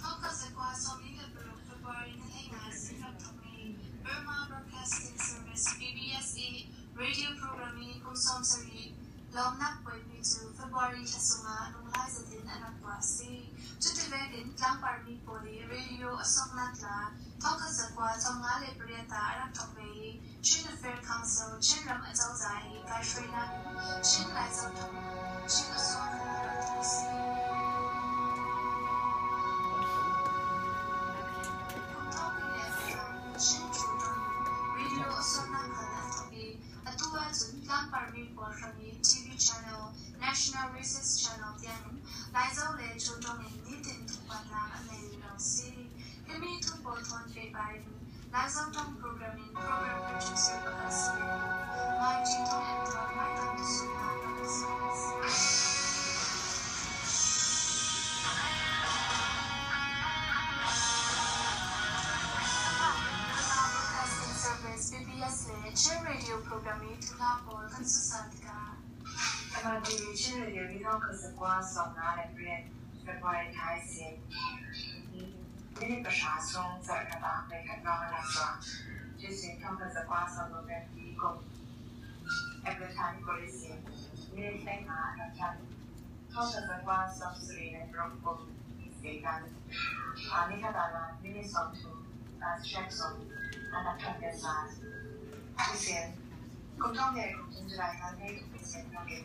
Tokazakwa Somika Bro February Nahina Sifat Tokmi Burma Broadcasting Service BBSA Radio Programming Kumsom Sari Lomnak Parmi to February Chasunga Anungla Zatin Anapwasi Chutivedin Tlang Parmi Poli Radio Asonglatla Tonka Zakwa Tonga Leprieta Arak Tokmei Chin Affair Council Chin Ram Azal Zai Gai Shrina Chin Lai Zau Tong Chin Asong Tusi Radio Asong Nakala Tokmei Atua Zun Tlang Parmi Poli Rami Channel, National Research Channel Tianin, Laizo Le Chodongin Nitin Tupatla Alayuno City, Himi Tupoton Febarin, Laizo Tong Programming Program Producer Lucas Mary, Mai Jito Hector Maitan Suna BBS Radio Programming Tula Paul society. And Susantika. กำลังดีชื่อเดี๋ยวนี้ต้องคือสกว่าสองนาเรียนเป็นวัยท้ายเสียงนี่นี่ประชาชนจะกกระตามในกันนอกนะจ๊ะชื่อเสียงต้องคือสกว่าสองนาเรียนที่กรมเอกชนบริษัทนี่ได้มาอาจารย์ต้องคือสกว่าสองสุริในรมกรมเสียงกันอันนี้ขนาดนั้นนี่สองทุนการเช็คส่งอันนั้นทำเอกสารที่อเสียงคุณต้องเรียนคุณจะรายงานให้ถูกเป็นเสียงเราเอง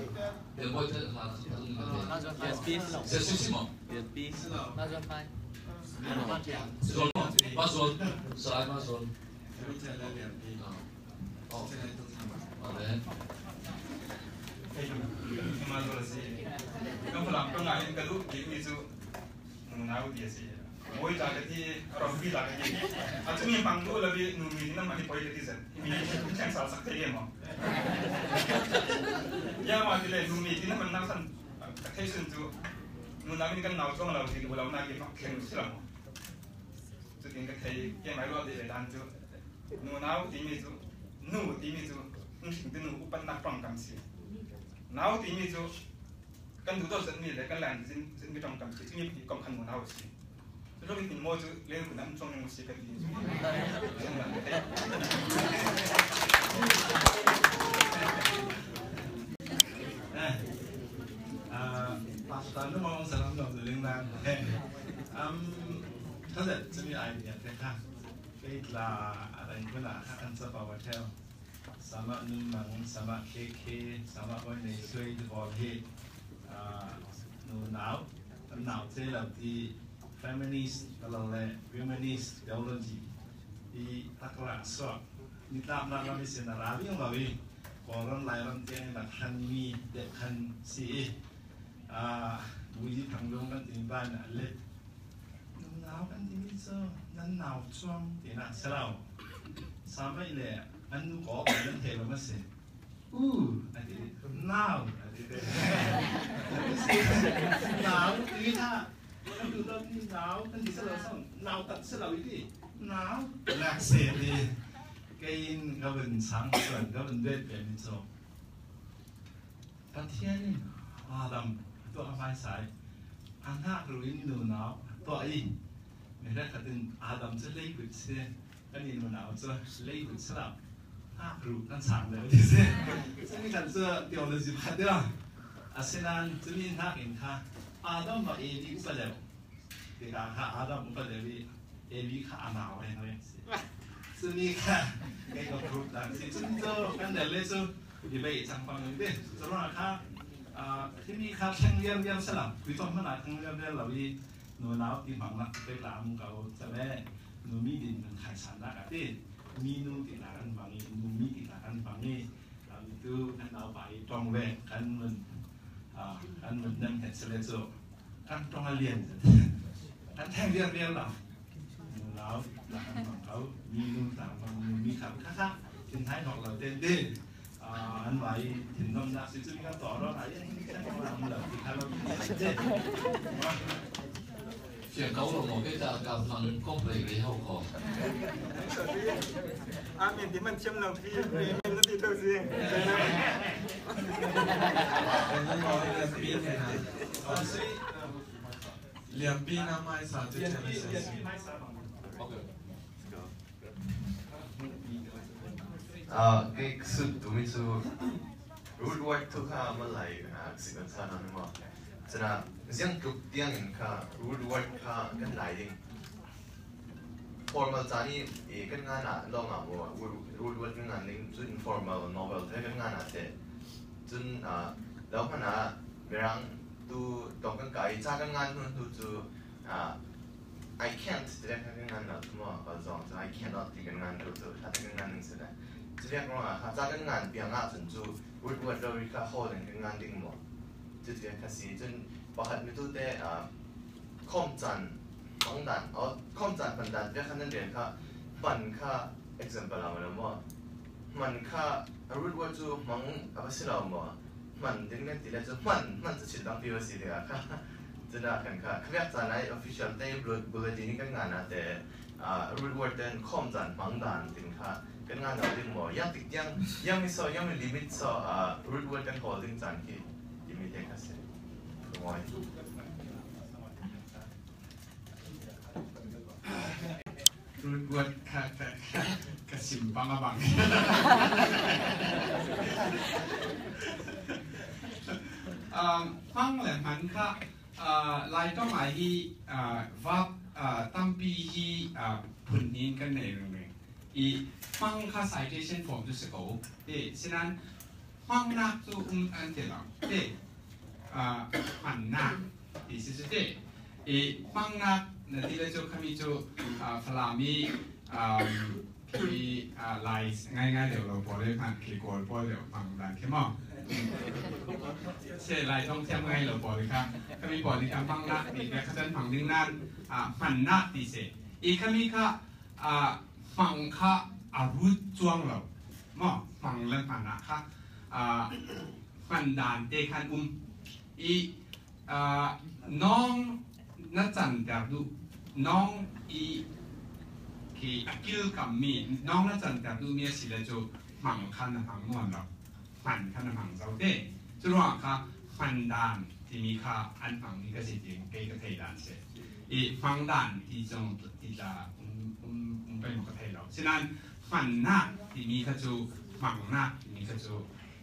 าวสักเทียมมั้งยามาที่เลยนูมีที่นั่นมัน นั่งสันเทสันจูนูน้ามีกันนาวจ้องเราที่เราหน้ากินแข่งสิละมั้งจุดนี้ก็เทแก่ไม่รู้อะไรดันจูนูน้าวที่มีจูนูที่มีจูนุ่งสิ่งที่นูอุปนักฟังกันสิ nào thì như chỗ căn cứ tôi dẫn mình để căn làng xin xin cái trong cầm chỉ như thì còn khăn một nào xí lúc mình tìm mua chứ lên của năm trong một xí cái gì Pastor nó mong sẽ làm được liên lạc um thật sự จะมีไอเดียแต่ค่ะ cái là อะไรก็ là các anh sẽ bảo theo สามารถนุ่มหนังสามารถเค เคสามารถไว้ในช่วยบอลเหตุหนูหนาวหนาวเท่าเราที่ feminist ก็เราเลย feminist theology ที่ตักละสอ นั่นคือเรที่หนาวนั่นคือเสลาซ่องหนาวตัดสลาอีกที่หนาวหนักเสียดีกินก็เป็นสังส่วนก็เป็นเวทเป็นจบประเทศนี่อาดำตัวไฟสายอันน่ารู้นี่หนูหนาวตัวอีไม่ได้ขัดตึงอาดำจะเล่ยกุดเสียก็นี่หนูหนาวจะเล่ยกุดสลับน่ารู้นั่นสั่งเลยที่เสียซึ่งการจะเดี๋ยวเราจะพัดเด้ออาเซนานจะมีหน้าเห็นค่ะ ไอ้ก็ครุฑดังสิซึ่งเจ้ากันเดี๋ยวเลยสู้ดีไปจังฟังหนึ่งดิสำหรับค่ะอ่าที่นี่ค่ะแข่งเรียนเรียนสลับคุยต้องขนาดแข่งเรียนเรียนเราอีหนูหนาวที่ฝังนักเป็นหลามเขาจะแม่หนูมีดินมันขายสันนักที่มีนูติดหลานฝังนี้หนูมีติดหลานฝังนี้เราดูอันเอาไปตรงแวกกันมัน อ่าอันมันนั่งเห็นเสร็จแล้วกันตรงเรียนกันแท่งเรียนเรียนเรา lão là anh bằng cậu như luôn tạo bằng mi khẩm khắc khắc xin thái hoặc là tên đi à, anh vậy thì năm đã sẽ chúng ta tỏ đó là chắc không làm là thì thay lo 全九龍羅基就教份工俾你好過。阿面點樣簽兩篇？你面都跌到先。兩邊啊，賣啥就簽了先。啊，cái à, sự tụi mình sự, rút quay thuốc ha mà lại à, sự cần sa nó mà. สนะเสียงกรุบเตียงค่ะรู้ล้วนค่ะกันหลายเอง formal จานี่เอกันงานอะลองอะว่ารู้ล้วนกันงานนึงจุด informal novel ที่กันงานอะเตจุดอ่าแล้วพนะเวลาตัวตองกันไก่จ้ากันงานคนตัวจูอ่า I can't เรียกกันงานนะทุ่มอะก็จองจะ I cannot ที่กันงานตัวจูถ้ากันงานนึงเสร็จแล้วจะเรียกว่าจ้ากันงานเปียงอะจนจูวุฒิวัฒน์เราวิเคราะห์คนกันงานดิ่งหมด นเรียกขนาดเรียนค่ะมันค่ะ example เราเนี่ยว่ามันค่ะวุฒิวัฒน์จูมังอาศัยเราหมดมันดึงเงินตีแล้วจูมันมันจะชิดตั้งปีวสิเดียค่ะจะได้กันค่ะขยับจานใน official เต้บุลบุลดินกันงานนะแต่วุฒิวัฒน์เดินข้อมจันบังดันถึงค่ะกันงานเราดิ้งบ่ยังติดยังยังไม่โซยังไม่ลิมิตโซรู้ว่าเดินโหดิ้งจันที่ รุนรุนวนคาะต่กระสิมบังบังฟังเลยมันค่ะลายต้องหมายที่วับตั้งปีที่ผุนนี้กันในเรื่องอีฟังค่าสายเทเช่นผมดูสกอดิฉะนั้น ห้องนับจูอุมอันเจลองเตอ่าหันหน้าอีสิสเตอีห้องนับนาทีละจูคามิจูาฟลามีคีไลส์ง่ายๆเดี๋ยวเราพอได้ฟังคลิกโกลพอเดี๋ยวฟังดันเข้มอะเสียไรต้องเทียมไงเราบอกเลยครับก็มีบอกเลยครฟังนักดีแต่ขั้นฝั่งนึงนั่นอ่าหันหน้าตีเสอีกคมีค่ะอ่าฟังค่ะอาวุธจ้วงเราม้อฝั่งเรื่องฝั่งนะค่ะ ฟันดานเตคันอุมอีน้องนัจันแต่ดูน้องอีที่อักิลกับมีน้องนัจันแต่ดูเมียสิเลจูฟังคันฟังนวลเราฟันคันฟังเจ้าเต้จุดว่าค่ะฟันดานที่มีค่ะอันฟังนี้ก็สิจริงเกย์ก็เทดานเสร็จอีฟังดานที่จงที่จะไปหมดประเทศเราฉะนั้นฝันหน้าที่มีขจูฝังหน้าที่มีขจูอ่าสิเทเรามีสิจุดร่องอะอารุณมีค่ะอารุณอวดอะค่ะว่าก็เป็นนี่อุ้มจะวิขาที่มีขจู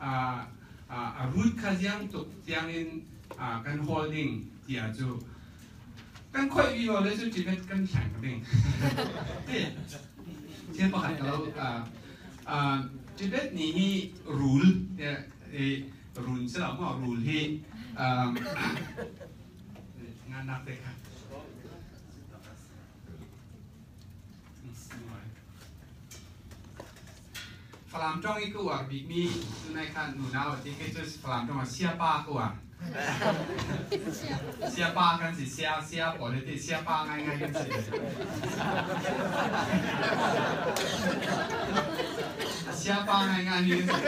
อ่าปิดตายโอมีวัดมาเลตังมีค่ะอันมีขมีขสิปขัดนาเต้จุเลรูทขยังตุกยังอินกันโฮลดิ้งที่อาจูกันค่อยวิวเลยจุจีเป็นกันแข่งกันเองเต้เช่นปขัดเราจีเป็นนี้รูลเนี่ยรูลสลับว่ารูลที่งานนั กเตะค่ะ falam trong i kuar big mi tunai kan nu na ti ke tu falam trong siapa kuar siapa kan si sia sia politik siapa ngai ngai kan si siapa ngai ngai ni kan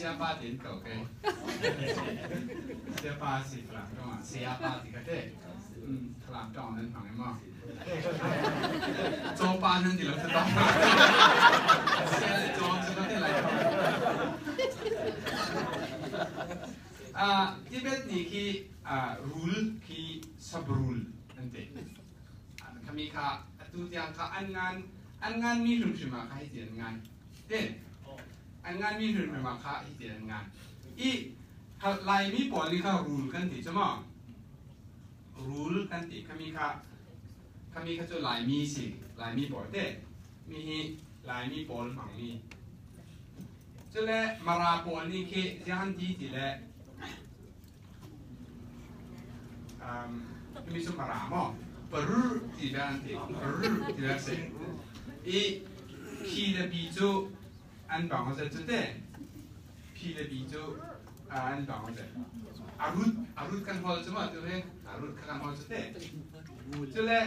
ห็นเก่าแก่เสียปลาสิฝรั่งจ้องอะเสียปลาสิกระเทอืมฝรั่งจ้องนั้นฝังไอ้หม้อโจปลานั้นที่เราจะต้องเสียโจจะต้องอะไรอ่าที่เป็นนี่คืออ่า rule คือ sub rule นั่นเองคำนี้ค่ะตัวอย่างค่ะอันงานอันงานมีหรือไม่มาค่ะให้เสียงานเด่นอันงานมีหรือไม่มาค่ะที่เดียนงานอีลายมีปอลีค่ะรูลกัน ติใช่ไหมรูลกันติขมีค่ะขมีค่ะจะลายมีสิลายมีปอเต้มีลายมีปอลฝั่งมีจะเล่มาราปอลนี่คือจะหันที่ที่เล่มีสมาราหม้อปรุที่เล่นติ อันดองเราจะจุดเดียพี่เลบีจูอันดองเด็ดอารุตอารุตคันหัวจุดมาจุดให้อารุตคันหัวจุดเต้จุดเลย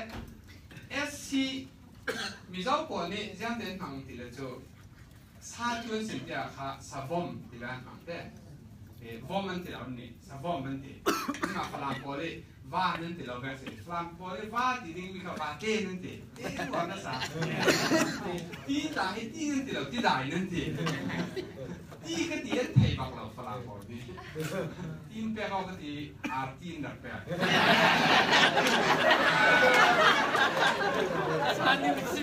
เอสซีมิจาวโปนี่จะเดินทางติดละจูสามจุดสิบเจ้าค่ะสามวมติดละค่ะเด้วมันติดละนี่สามวมติดเรื่องมาพลางโปนี่ vaden til å reise litt fram på det fatet. Vi kan bare ta en til. Det er jo annet sagt. De tar en. Ti ti ka ti an thei bak la phlang ko ni tin pe ka ka ti ar tin dak pe sa ni mi si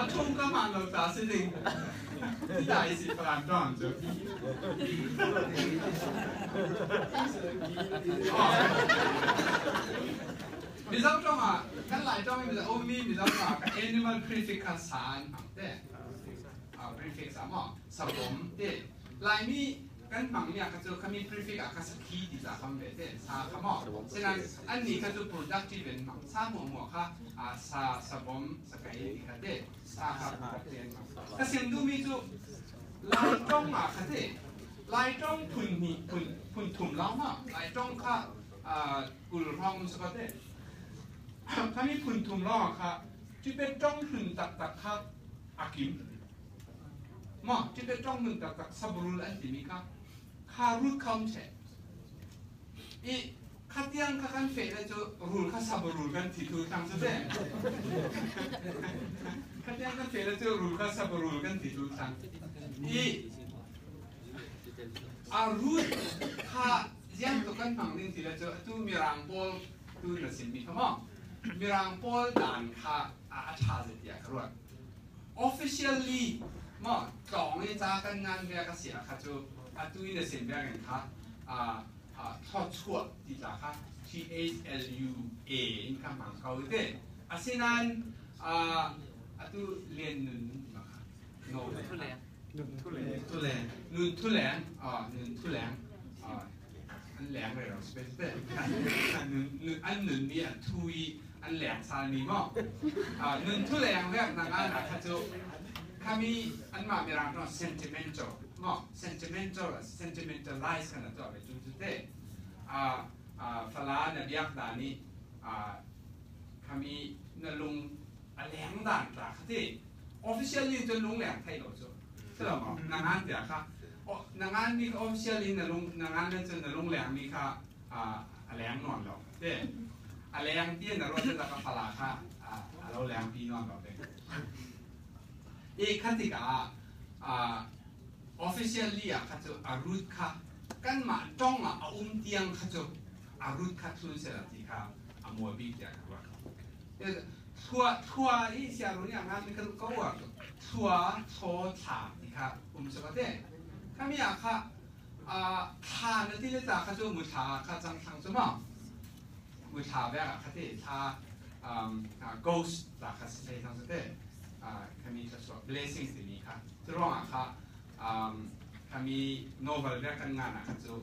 a thong ka man lo ta si ding ti da i si phlang dong jo mi zau trong à kan lai trong mi zau mi mi zau à ka animal prefix ka san ang te à prefix à mo sa bom te lai mi kan mang mi ka chu kami prefix a ka sa ki ti za kam ve te sa ka mo senan an ni ka chu productive en mang sa mo mo ka a sa sa bom sa kai ti ka te sa ka ka te ka sim du mi chu lai trong à ka te lai trong phun ni phun phun thum lao ma lai trong ka à gul rong sa ka te ถ้ามีพุนทุมล่อค่ะที่เป็นจ้องพุนตักตักค่ะอากิม มอที่เป็นจ้องพุนตักตักสับรูลอันที่มีค่ะคารุคำเชอีขัดยังข้ากันเฟะแล้วจะรูลข้าสับรูลกันที่ถูกทำซะเด้ขัดยังกันเฟะแล้วจะรูลข้าสับรูลกันที่ถูกทำอีอารูลข้ายังตัวกันฝังนึงที่แล้วจะตู้มีรังโบลตู้น่ะสิมีขมอ mirang pol dan kha a cha ze ya kruat officially ma tong ni cha kan ngan bia ka sia kha chu a tu in the sim bia kan kha a a tho chua ti cha kha T H L U A in ka mang kau te asinan a a tu lien nun ma kha no tu le nun tu le tu le nun tu le a nun tu le a อันแหลงเลยเราสเปซเตอร์อันหนึ่งอันหนึ่งมีอันทุยอันแหลงซานีมั้งอ่าหนึ่งทุแหลงเรียกนางอันนะจูข้ามีอันมามีรางตัว sentimental มั้ง sentimental sentimentalize กันนะตัวไปจุดจุดเตอ่าอ่าฟลาเนี่ยเบียกดานี่อ่าข้ามีนลุงอันแหลงด่านตาที่ officially จะลุงแหลงไทยเราจูใช่หรอมั้งนางอันเดียค่ะ nangan mi officially na lung nangan na chen na lung liang mi kha a aliang non lo de aliang tien na ro chen da ka phala kha a lo liang pi non lo de ยี่ขัดใจกันออฟฟิเชียลลี่อะคืออารุตคาคันมาตรงอะอุ้มที่ยังคืออารุตคาสุดเสลาที่ค่ะอะโมบิจักนะว่าทัวร์ทัวร์อิสานนี่งานมันคือกวาดทัวร์ทัวร์ที่ค่ะอุ้มสักเท่ถ้ามีอะค่ะท่าในที่เล็กๆคือมุดท่าค่ะจังๆสมองมุดท่าแบบอะคือถ้าโกสต์หรือคัสเซย์ทั้งสต์เต้าอ่าอ่า ghost จากข้าสิเททังสุดเด้อ่าข้ามีจะสวด blessing ที่นี่ค่ะที่รองอะค่ะอ่าข้ามี novel แบบกันงานอะค่ะจู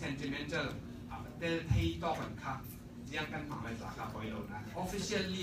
sentimental อ่าเดลเทยต่อกันค่ะยังกันฝังอะไรจากข้าปล่อยลงนะ officially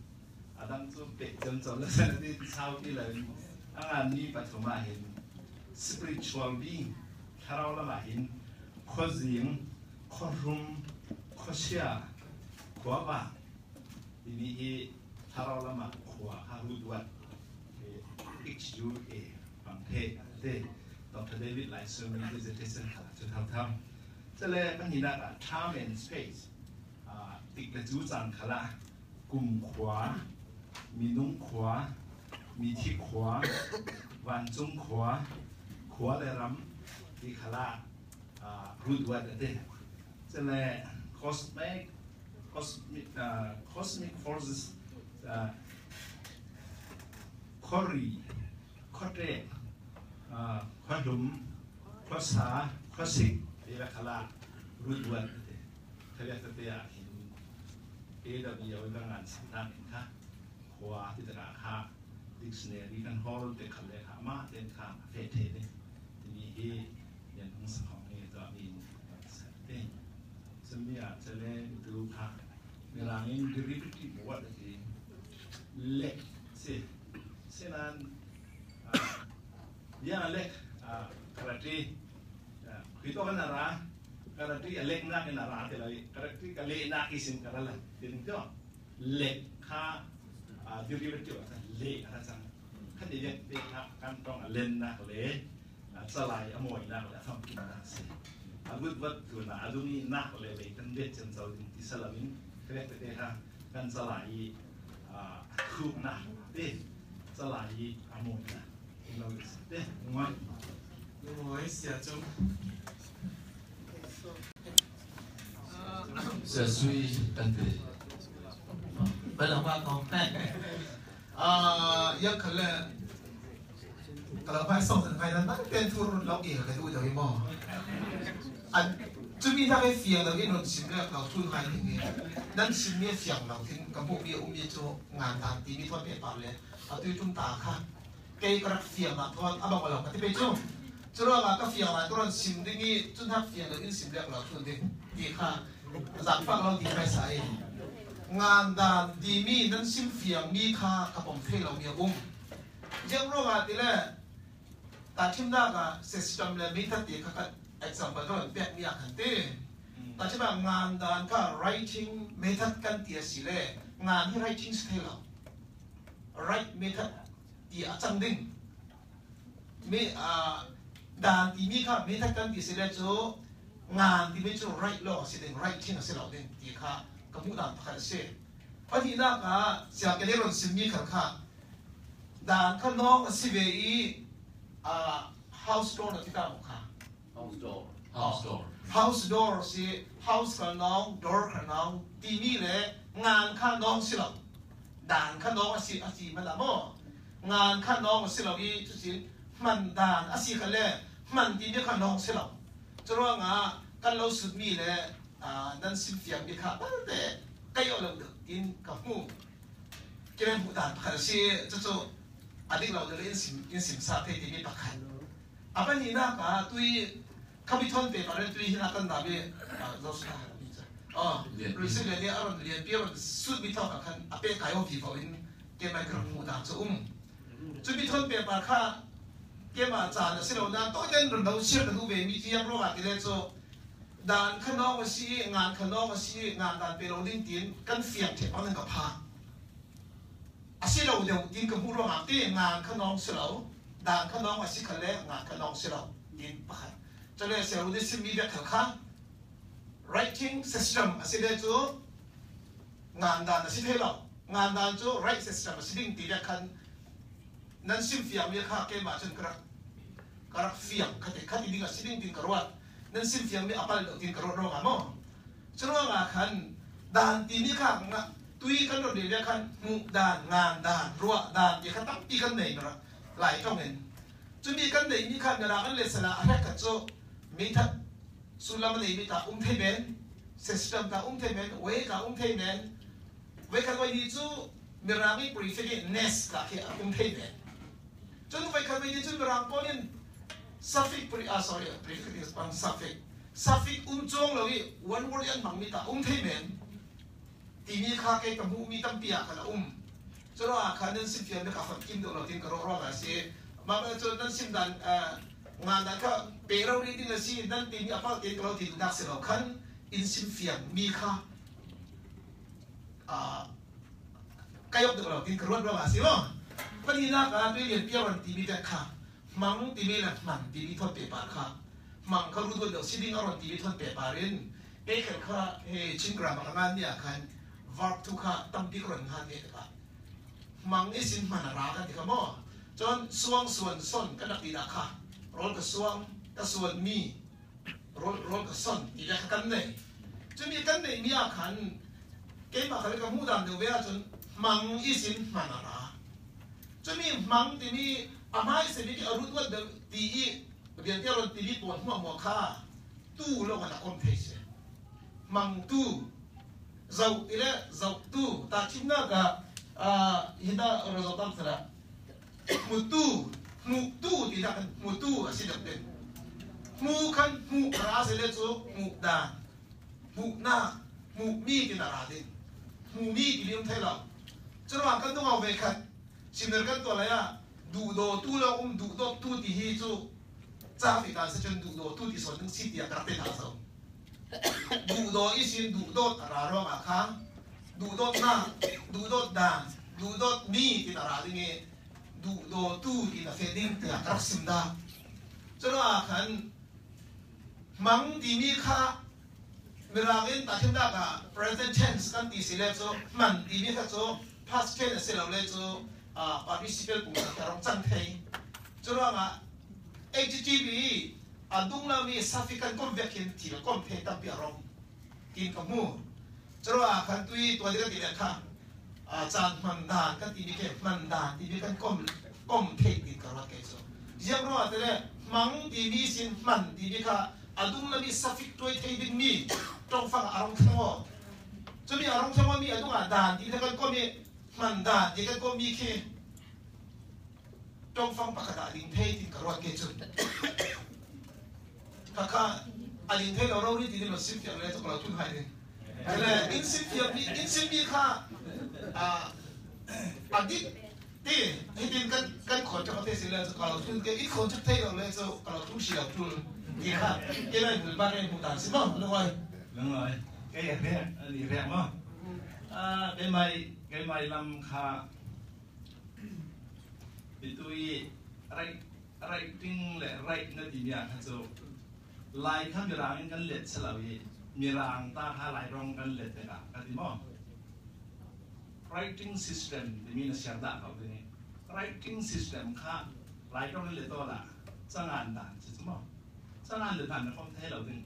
adam tu pe jam chom la sa ni sao ti la ang an ni pa thuma hin spiritual being kharau la ma hin kho zing kho rum kho sia kwa ba ini hi kharau la ma kwa ha root wat XUA บางเทศเต้ดรเดวิดไลซ์มีดิจิทันเตอร์จะทำทำจะเลยมันหินะ time and space ติดกระจูจังขละกลุ่มขวา มีนุ่งขวา มีที่ขวาวันจุงขวาขวาเลยรำที่ขละรูดวัดเต้จะเลย cosmic cosmic cosmic forces ข้อรีข้อเรกข้อดุมข้อสาข้อสิกเอลคลารุดวันเขาเรียกตัวอย่างหินเอเดบีเอาไว้งานสัมนักค่ะ วาที่ตราค่ะดิกชันนารีกันฮอลเด็กขันเลยค่ะมาเดินข้าเฟเทเนี่ยทีนี้เฮยันหงสองเนี่ยตัวมีเต้สมัยจะเล่นดูค่ะเวลานี้ดริบที่บอกว่าที่เล็กสิ senan dia lek karate kito kan nara karate lek na kan nara te lai karate ka le na isim karala din to lek kha derivative ta le ara sang kan de lek de kha kan tong len na le salai amoy na la thom kin na se agut wat tu na adumi na le be kan de chen sau din ti salamin krek te ha kan salai khu na ไปลำบากของแม่อ่ายักษ์เลยกลับไปส่งถึงใครนั้นนั่นเป็นทุรุนเราเกี่ยวกับดูเดี๋ยวมองอันจะมีท่าไงเสียงเราที่นนชิมเนี่ยเราทุ่นใครที่นี่นั่นชิมเนี่ยเสียงเราถึงกับพวกเบียอุ้มเยโจงานทางตีมีทอดเปียปานเลยเอาตัวยุ่มตาค่ะเกย์กระเสียงมาทอดเอะบอกว่าเราที่ไปจุ่มจุ่มมาก็เสียงมาตอนชิมที่นี่จุ่มทับเสียงเราอินชิมเรียกเราทุ่นดิดีค่ะจากฟังเราดีไปใส่ งานดานดีมีนั้นซิมเฟียงมีค่ากับผมเทเรามีอุ้มยังรู้ว่าทีละตาชิมได้ก็เซสตัมเลยมีทัดตีค่ะก็ example ก็แบบมีอาการเต้ตาชิมงานดานก็ writing method กันตีสิเลยงานที่ writing style เรา write method ตีอาจังดิ้งมีอ่าดานที่มีค่า method กันตีสิเลยจูงานที่ไม่ใช่ right law สิเดง right ที่นั่นสิเราเดงที่ข้า กำมุดานพักเสียพอที่นั่นก็เสียกันเรื่องสิ่งมีขันข้าด่านข้างนอกสิเวอีอ่า house door ที่ข้าของข้า house door house door house door สิ house ข้างนอก door ข้างนอกที่นี่เลยงานข้างนอกสิเราด่านข้างนอกสิอาศิมันละมั้งานข้างนอกสิเราอีทุกสิ่งมันด่านอาศิกันเลยมันที่นี่ข้างนอกสิเราจะรู้ว่ากันเราสุดมีเลย อ่านั่นสิเฟียงมีค่าบ้างแต่ก็ยอมเราดินกับหูเกี่ยวกับด่านพันธุ์สิจะจะอันนี้เราจะเล่นสิเล่นสิสาเทที่มีปักขันอะเป็นนี่นะ ด่านขนอกมาซีงานขนอกมาซีงานด่านเปโรดินตีนกันเสียงเทปนั่นกับพาอาศิเราเดียวยินกับมูรงอะที่งานขนองเสลาด่านขนอกมาซีขันแรกงานขนองเสลายินไปจะเรียกเสลาดิสิมีเดียขันข้า writing system อาศิเดียจูงานด่านอาศิเรลงานด่านจู write system อาศิดิ้งตีเดียขันนั้นสิมเฟียงเรียกข้าเกมาจนกระกระเฟียงขัดขัดดิ้งอาศิดิ้งดิ้งกระวัด นั่นสิมฟิยงมีอัปลดิ้งกระวัดร้องอะมั้งฉะนั้นงาขันด่านตีนี้ข้างะตุยกันรถเดียวขันมุดานงานด่านรัวด่านยี่ขันตั้งปีกันไหนนะหลายต้องเห็นจะมีกันไหนมีขันเวลากันเลยสละอะไรกันโจมีทัดสุลามันี่มีตาอุ้มเทเมน system ตาอุ้มเทเมนเวกาอุ้มเทเมนเวกันวันนี้จูมีรางมีปริฟิกเนสกาเกี่อุ้มเทเมนจนเวกันวันนี้จูมีรางปอนิน suffix pri ah sorry prefix is pang suffix suffix um chong lo hi one word yan mang mita um thei men ti mi kha ke ka mu mi tam pia ka um cho ro kha nen sim fian ka fat kim do lo tin ka ro ro ga si ma ma cho nan sim dan nga dan ka pe ro ri din la si nan ti mi apa ke lo ti dak se lo khan in sim fian mi kha ah kayok do lo tin ka ro ro ga si lo pa ni na ka tu yen pia wan ti mi ta kha มั มังตีมีละมันตีมีทอดเปปาค่ะมังเขารู้ตัวเดี๋ยวสิ่งอร่อยตีมีทอดเปปารินเอ๊ะเขาเฮชิงกรามงานเนี่ยคันวัดทุกข์ตั้งที่กรนงานเนี่ยค่ะมังนี่สินมันรักกันที่ขาบอจนสวงส่วนส้นก็นักตีนะค่ะรถกับสวงกับส่วนมีรถรถกับส้นตีจะกันเนี่ยจะมีกันเนี่ยมีอาคันเกมมาเขาเรียกมูดามเดียวเวลาจนมังอีสินมันรักจะมีมังที่มี amai se ni arut wa de ti i bian te ron ti li pon mo mo kha. Tu lo wa na om the se mang tu, zau ile, zau tu, ta chim na ka, a hida ro zo tam sara mu tu mu tu ti da kan, mu tu asi si da den. Mu kan mu ra se le chu, mu da. Mu na, mu mi ti na ra de mu mi ti lim thai lo cho nó kan tu ngau ve khat. Sim kan to la ya đủ đồ tu lo um đủ đồ tu thì hi chu cha phải cả sẽ chân đủ đồ tu thì số những xịt tiệt các tên hàng sầu đủ đồ ít xin đủ đồ ra rồi mà khang đủ đồ na đủ đồ đàn đủ đồ mi thì ra đi nghe đủ đồ tu thì là phải đinh tiệt các sim đa cho nó khăn mắng thì mi kha mirangin ta thêm đa cả present tense kan ti sile cho man ti mi kha cho past tense sẽ lâu lên cho à participate cùng các rong chân thấy cho nên là HGTV à đúng là mi safikan công việc hiện thì là công việc tập biệt rong tin công mu cho nên là khăn tuy tuổi cái gì là khá à chan man đàn cái tí cái man đàn tí cái công công việc tin cái là cái số riêng rồi thế này mang tí mi xin man tí cái à đúng là mi safik tuổi thấy định mi trong phòng arong thang cho nên arong thang mi à đúng là đàn tí cái công việc มันดาดีกันก็มีแค่ต้องฟังปากกาลินเทตินกรวดเกจุนข้าข้าอลินเทเราเรานี่ดีเราสิบอย่างเลยต้องเราทุนให้เนี่ยแต่อินสิบอย่างนี้อินสิบมีข้าอ่าอดีตที่ให้ดินกันกันขอจะมาเทสิเลยจะเราทุนเกอีกคนจะเทเราเลยจะเราทุนเสียทุนดีค่ะเกี่ยวกับหมู่บ้านในหมู่บ้านสิมั้งเรื่องอะไรเรื่องอะไรแกอยากเรียกอะไรเรียกมั้งอ่าเป็นไง cái mai lâm kha bị tôi rai rai ting le rai na di ya kha so lai kham rang kan let salawi mi rang ta ha lai rong kan let ka ka ti mo writing system di mi na siar da ka ni writing system kha lai rong le to la chang an dan chi mo chang an le dan na phong thai lo ding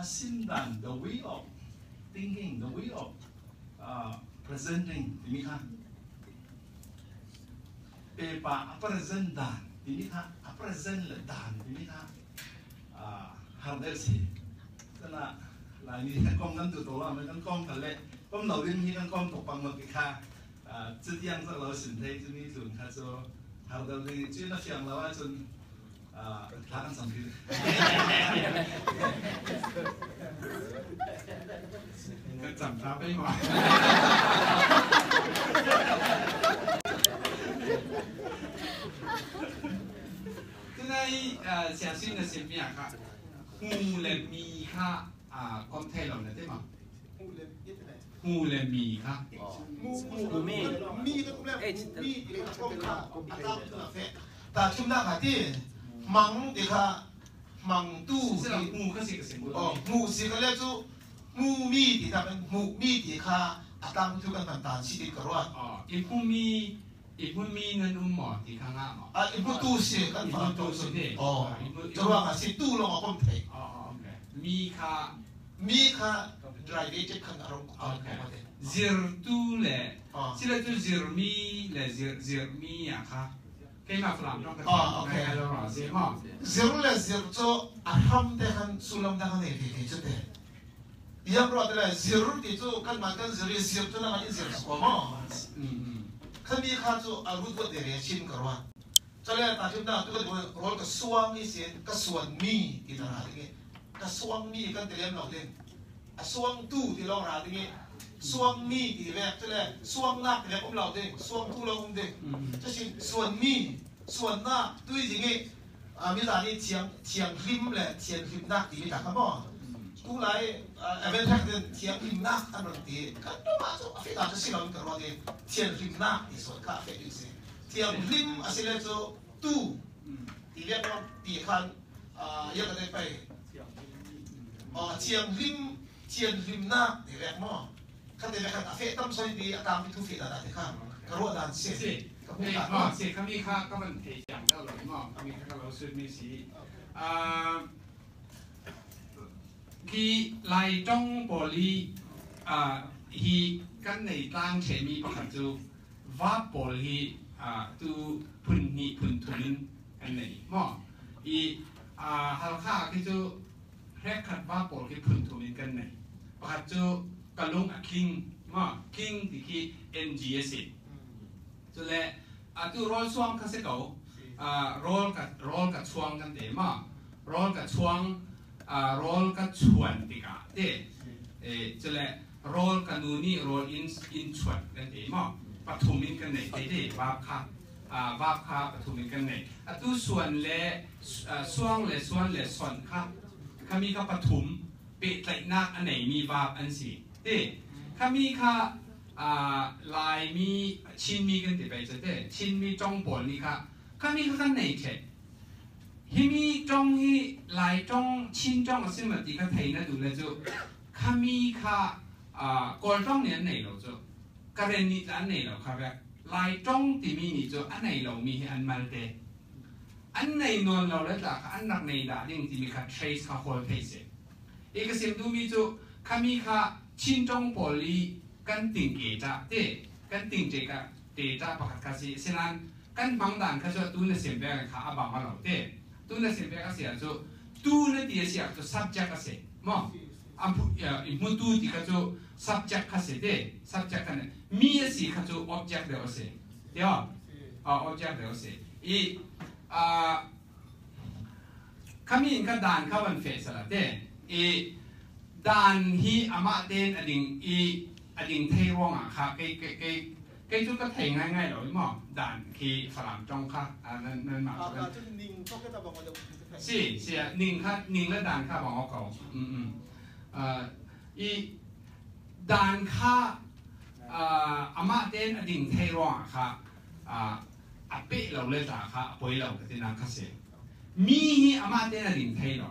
a sim dan the way of thinking the way of uh, presenting thì mi kha paper a present dan thì mi kha a present là dan thì mi kha à hàng đấy gì tức là là như thế công năng từ tổ là mấy con công thật lệ công đầu tiên khi con công thuộc bằng một cái kha à trước tiên rất là xin thấy cho mi dùng kha cho hàng đầu tiên chứ nó phiền là ว่าจนอ่าทางสัมผัสก็จำรับไม่ไหวก็ในเสียสิ่งในสิ่งค่ะงูเลมีค่ะอ่าคนไทยเราเนี่ยได้มั้ยงูเลมีค่ะงูมีมีก็ต้องเรีกมีเรียกก้มขาอัตราตัวเฟะแต่ชุมนาขาที่มังเด็กค่ะมังตู้ที่งูก็สิกสิอ๋องูสิก็เรียกจู่งูมีที่ทำเป็นงูมีที่ค่ะอัตราทุกันต่างๆสิกระรวดอ๋ออีพุ่มีอีพุ่มีเงินอุ้มหมอที่ข้า งล่างอ๋ออะอีพุ่ตู้สิกันอีฝั่พุ่งตู้สุดนี่อ๋อจะว่ามาสิตู้ลงมาก้มเทอ๋อโอเคมีค่ะมีค่ะ drive คันอารมณ์โอเค zir tu le sila tu zir mi le zir zir mi ya ka cái mà làm trong cái Ờ, ok. này là rõ gì mà zero le zero cho aham te kan sulam ta kan e te te te yang ro te le zero ti cho kan ma kan zero zero to na kan zero ko mo kan bi kha cho a ru ko te re chin ka ro cho le ta chim na tu ko ro ka suang ni sen ka suan mi ti ta ra ni ka suang mi kan te lem lo len a suang tu ti lo ra ni suang mi ti ve cho le suang na te le om lo de suang tu lo om de cho xin suan mi suan na tu ji nge 啊，咪打你前前 him 咧，前 him 那地咪打看么？ kulai event hak den tiang rimna kan berarti kan tu masuk afi tak sih lawan kerwa ke tiang rimna isu ka afi itu tiang rim asil itu tu tiang kan tiang yang ada apa oh tiang rim tiang rimna tiang mo kan tiang kan afi tam soi di atam itu fi ada kan kerwa dan sih ในหมอสิคำนี้ค่ะก็มันเทียงเท่าไหร่หมอคำนี้ค่ะเราซื้อมีสีอ่า ที่ลจ้องบริอ่าฮีกันในตั้งเชมีประคันจูว่าบริอ่าตูพุนนีพุนทุลินอันไหนมั้งอีอ่าฮัลค่าคือจูแรกขัดว่าบริพุนทุลินกันไหนประคันจูกะลุงอะคิงมั้งคิงที่คือ NGS จุดแรกอะตัวโรลช่วงคัสเก่าอ่าโรลกับโรลกับช่วงกันเดมาโรลกับช่วง อ่าโรลกับชวนติกาเดเออจุดแรกโรลกับนูนี่โรลอินอินชวนกันเดมาปฐุมินกันเนเดเดวาบค่ะอ่าวาบค่ะปฐุมินกันเนอะตัวส่วนเละอ่าช่วงเละส่วนเละส่วนค่ะขามีกับปฐุมเปิดไหลนักอันไหนมีวาบอันสี่เดขามีค่ะอ่าลายมีชินมีกันติดไปจะได้ชินมีจ้องปนนี่ค่ะก็มีกันไหนเช่ ฮิมีจงฮีลายจงชิ้นจงสิ่งแบบที่เขาไทยนะดูแลจูขามีค่ะอ่ากอลจงเนี่ยไหนเราจูกระเรนนี่อันไหนเราครับแบบลายจงที่มีนี่จูอันไหนเรามีอันมาเดอันไหนนอนเราแล้วจ้ะอันนักในด่าดิ่งที่มีค่ะ trace ค่ะ whole page เอกสิมดูมีจูขามีค่ะชิ้นจงปอลีกันติ่งเกจ้าเต้กันติ่งเจกะเตจ้าประคัดคาสิเสนันกันบางด่านเขาจะตูนเสียงแบกขาอบางมาเราเต้ ตูนเสียงแบกเสียจูตูนเดียเสียจู subject ก็เสียมั้งอันพูเอ่อมุตูที่เขาจู subject ก็เสียเต้ subject กันมีสิเขาจู object เดียวเสียเดี๋ยวอ๋อ object เดียวเสียอีอ่ าขามีกันด่านเขาวันเฟสละเต้อีด่านฮีอามาเต้นอดิ่งอี อดิ่งเทวงอ่ะค่ะเกเกเกเกจุดก็เทง่ายๆเลยมั้งด่านคีฝรั่งจงค่ะอ่านั่นนั่นมา 啊，啊，就是您说给他帮我的。 สิสิหนึ่งค่ะหนึ่งและด่านค่ะบอกเขาอืมอืมอ่าอีด่านค่ะอ่าอามาเต้นอดิ่งเทวงอ่ะค่ะอ่าอเปะเราเลยจ้ะค่ะป่วยเราก็ที่นั่งค่ะเสียมีฮีอามาเต้นอดิ่งเทเร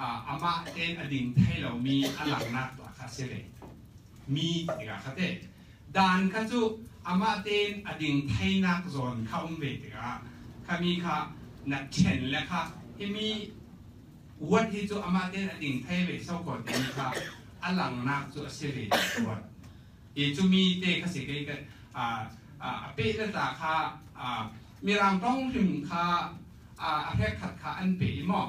อามาเอ็นอดินเทลมีอัลลังนัตคาเซเลมีอีกาเตดานคาจูอามาเอ็นอดินเทนักโซนคาอุมเวติกาคามีคานักเชนและคาเฮมีวันที่จูอามาเอ็นอดินเทเวเซาก่อนมีคาอัลลังนัตจูเซเลวันเอจูมีเตคาเซเลกันอ่าอ่าเปิดตาคาอ่ามีรางต้องถึงคาอ่าอะไรขัดขาอันเปรีมอง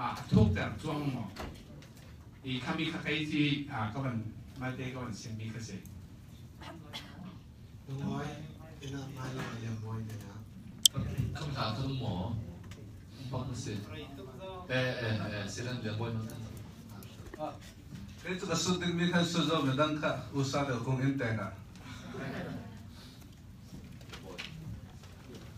อมาคือจับสุดจูประคัดเสก่อนนั้นค่ะแรกเนี้ยเป๋แรกเนี้ยเป๋เราหม้อจับสุดครับอีอ่าข้าแรกขาคาซีอ่าคืออะเป๋เราร่วงอะค่ะอ่าคือเสียดนักส่วนนักจุ่มเราเสียสุลัมขาดังตลอดจุเลยเปร้องอาตราค่ะสุลัมค่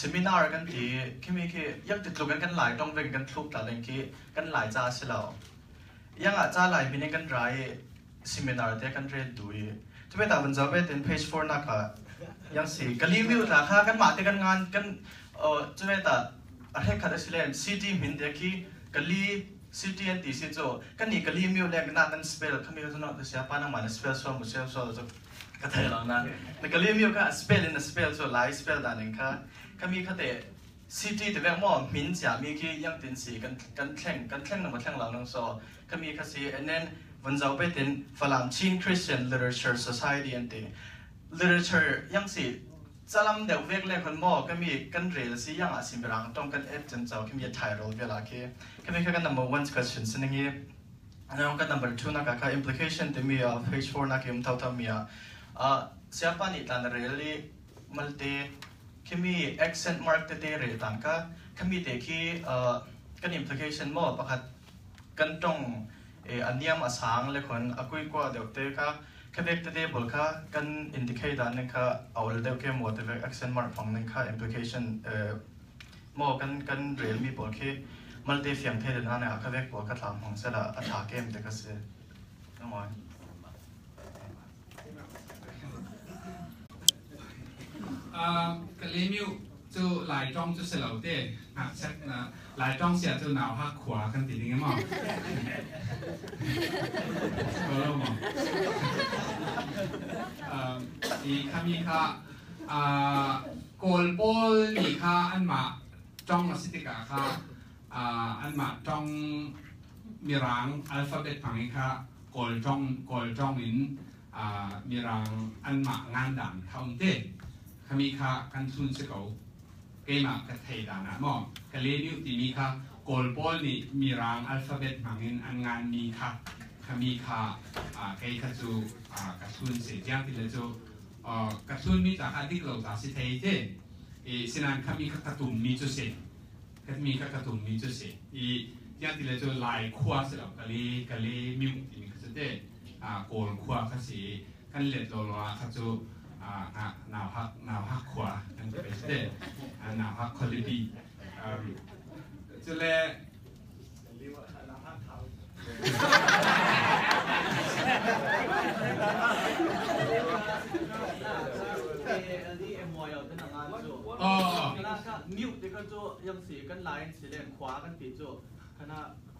seminar กันทีคิมีคิยังติดลุกันกันหลายต้องเวงกันทุกแต่เลงคิกันหลายจ้าสิเรายังอาจจะหลายปีนี้กันไร seminar เดียกันเรียนดูยจะไปตัดบนรจาไปเป็นเพจโฟร์นักคะยังสี่กลีวิวราคากันมาเดกันงานกันเออจะไปตัดอะไรขัดสิเลนซีดีมินเดียคิกลีซีดีอันตีซีโจกันนี่กลีวิวเล็กน่ากันสเปลขมิ้นสนอตเสียปานังมันสเปลส่วนมุเชลส่วนก็เท่านั้นนะกรีวิวก็สเปลในสเปลส่วนหลายสเปลด่านนึงค่ะ ก็มีคดี city แต่แบบว่ามินจ่ามีกี่ยังตินสีกันกันแข่งกันแข่งนมาแข่งเราน้องโซก็มีคดีอันนั้นวันเสาร์ไปตินฝรั่งชิน Christian Literature Society อันตี literature ยังสีจะลำเดียวเวกเล่คนมอก็มีกันเรียนสิยังอาศิมรังต้องกันเอ็ดจนเจ้าก็มีถ่ายรูปเวลาเคก็มีแค่กัน number one question สิ่งนี้อันนั้นก็ number two นะก็ implication ที่มีอะ page four นะก็ยุ่งเท่าเท่ามีอะอ่า siapa ni tan really multi kami accent mark te te re tan ka kami te ki kan implication mo pakhat kan tong e aniam asang le khon akui kwa deu te ka kadek te te bol ka kan indicate dan ka awal deu ke mo te accent mark phang nen ka implication mo kan kan real mi bol ke mal te fiang the na na ka vek bol ka thang hong sela a tha kem te ka se ngamoi à cái lý miu cho lại trong cho sẽ lâu thế à chắc là lại trong sẽ cho กะเลมิวจะหลายจ้องจู่เสลาเตะหากชักหลายจ้องเสียจู่หนาวฮักขวากันติดยังไงมั้งก็แล้วมั้งอีคามีค่ะกอลบอลมีค่ะอันมาจ้องมาสิติกาค่ะอันมาจ้องมีรังอัลฟาเบตผังอีค่ะกอลจ้องกอลจ้องนินมีรังอันมางานดังเท่าเตะ ขมีคากันซุนสเกาเกมากระเทดานะมองกะเลนิวติมีคากอลปอลนี่มีรางอัลฟาเบตมังเงินอันงานมีค่ะขมีคาเกยคัจูอ่ากระซุนเสียงที่เลจูกระซุนมีจากอดีตเราตาสิเทเจสนันขมีคักตุมมีจุเสขมีคักตุมมีจุเสอียังติเลจูลายขวาสลับกะเลกะเลมิวติมีคัจเตกอลขวาคัสีกันเล็ดโลลาคัจู กกะเล็กควรติเลจูอ่าอันไทยเราเมนิงอัตัวฮีอ่าอ่ารังมันก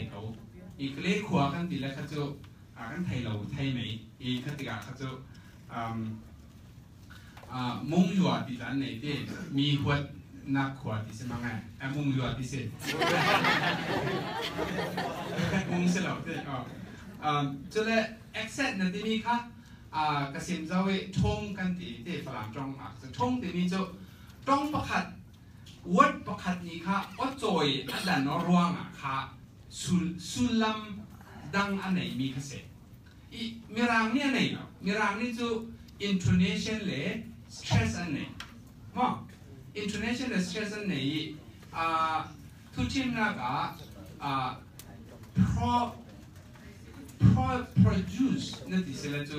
ยเขาอีกเล็กขวากันตีแล้วเขาจะอ่ากันไทยเราไทยไหมอีกเขาติกาเขาจะอ่าอ่ามุ่งอยู่ที่ด้านไหนที่มีหัวนักขวาที่สมังไงอ่ามุ่งอยู่ที่เสมุ่งเสร็จแล้วที่อ๋ออ่าจะเลย accent นั่นที่มีค่ะ กระสิมเจ้าไว้ชงกันตีเตฝรั่งจองหมักซึ่งชตีนี้จะจองประคัดวัดประคัดนี้ค่ะก็จอยอันดันนอร่วงอะค่ะสุสุลัมดังอันไหนมีเกษตรอีมีรางเนี่ยไหนเนาะมีรางนี่จะ intonation เลย stress อันไหนมั้ intonation และ stress อันไหนอ่าทุกทีมนะก็อ่า pro pro produce นั่นที่เสร็จแล้วจะ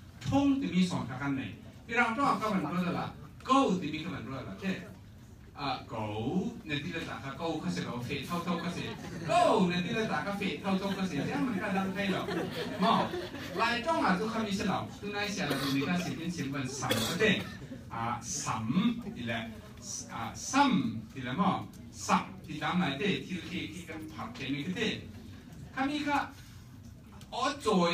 ท้องจะมีสองทางการไหนที่เราต้องกำหนดรูปร่างเก้าจะมีกำหนดรูปร่างเช่นเก้าในที่เรียนต่างก็เก้าเกษตรเกษตรเก้าในที่เรียนต่างเกษตรเท่าเท่าเกษตรแล้วมันก็ดังใครหรอมอ.ลายต้องอ่านตัวคำวิชาเหล่าตัวนายเสนาบุรุษเกษตรเป็นชิ้นวันสำมั่นได้สำมั่นนี่แหละสำมั่นนี่แหละมอ.สำมั่นที่ตามมาได้ที่ที่ที่กำแพงเป็นที่ได้คำนี้ก็อ๋อจอย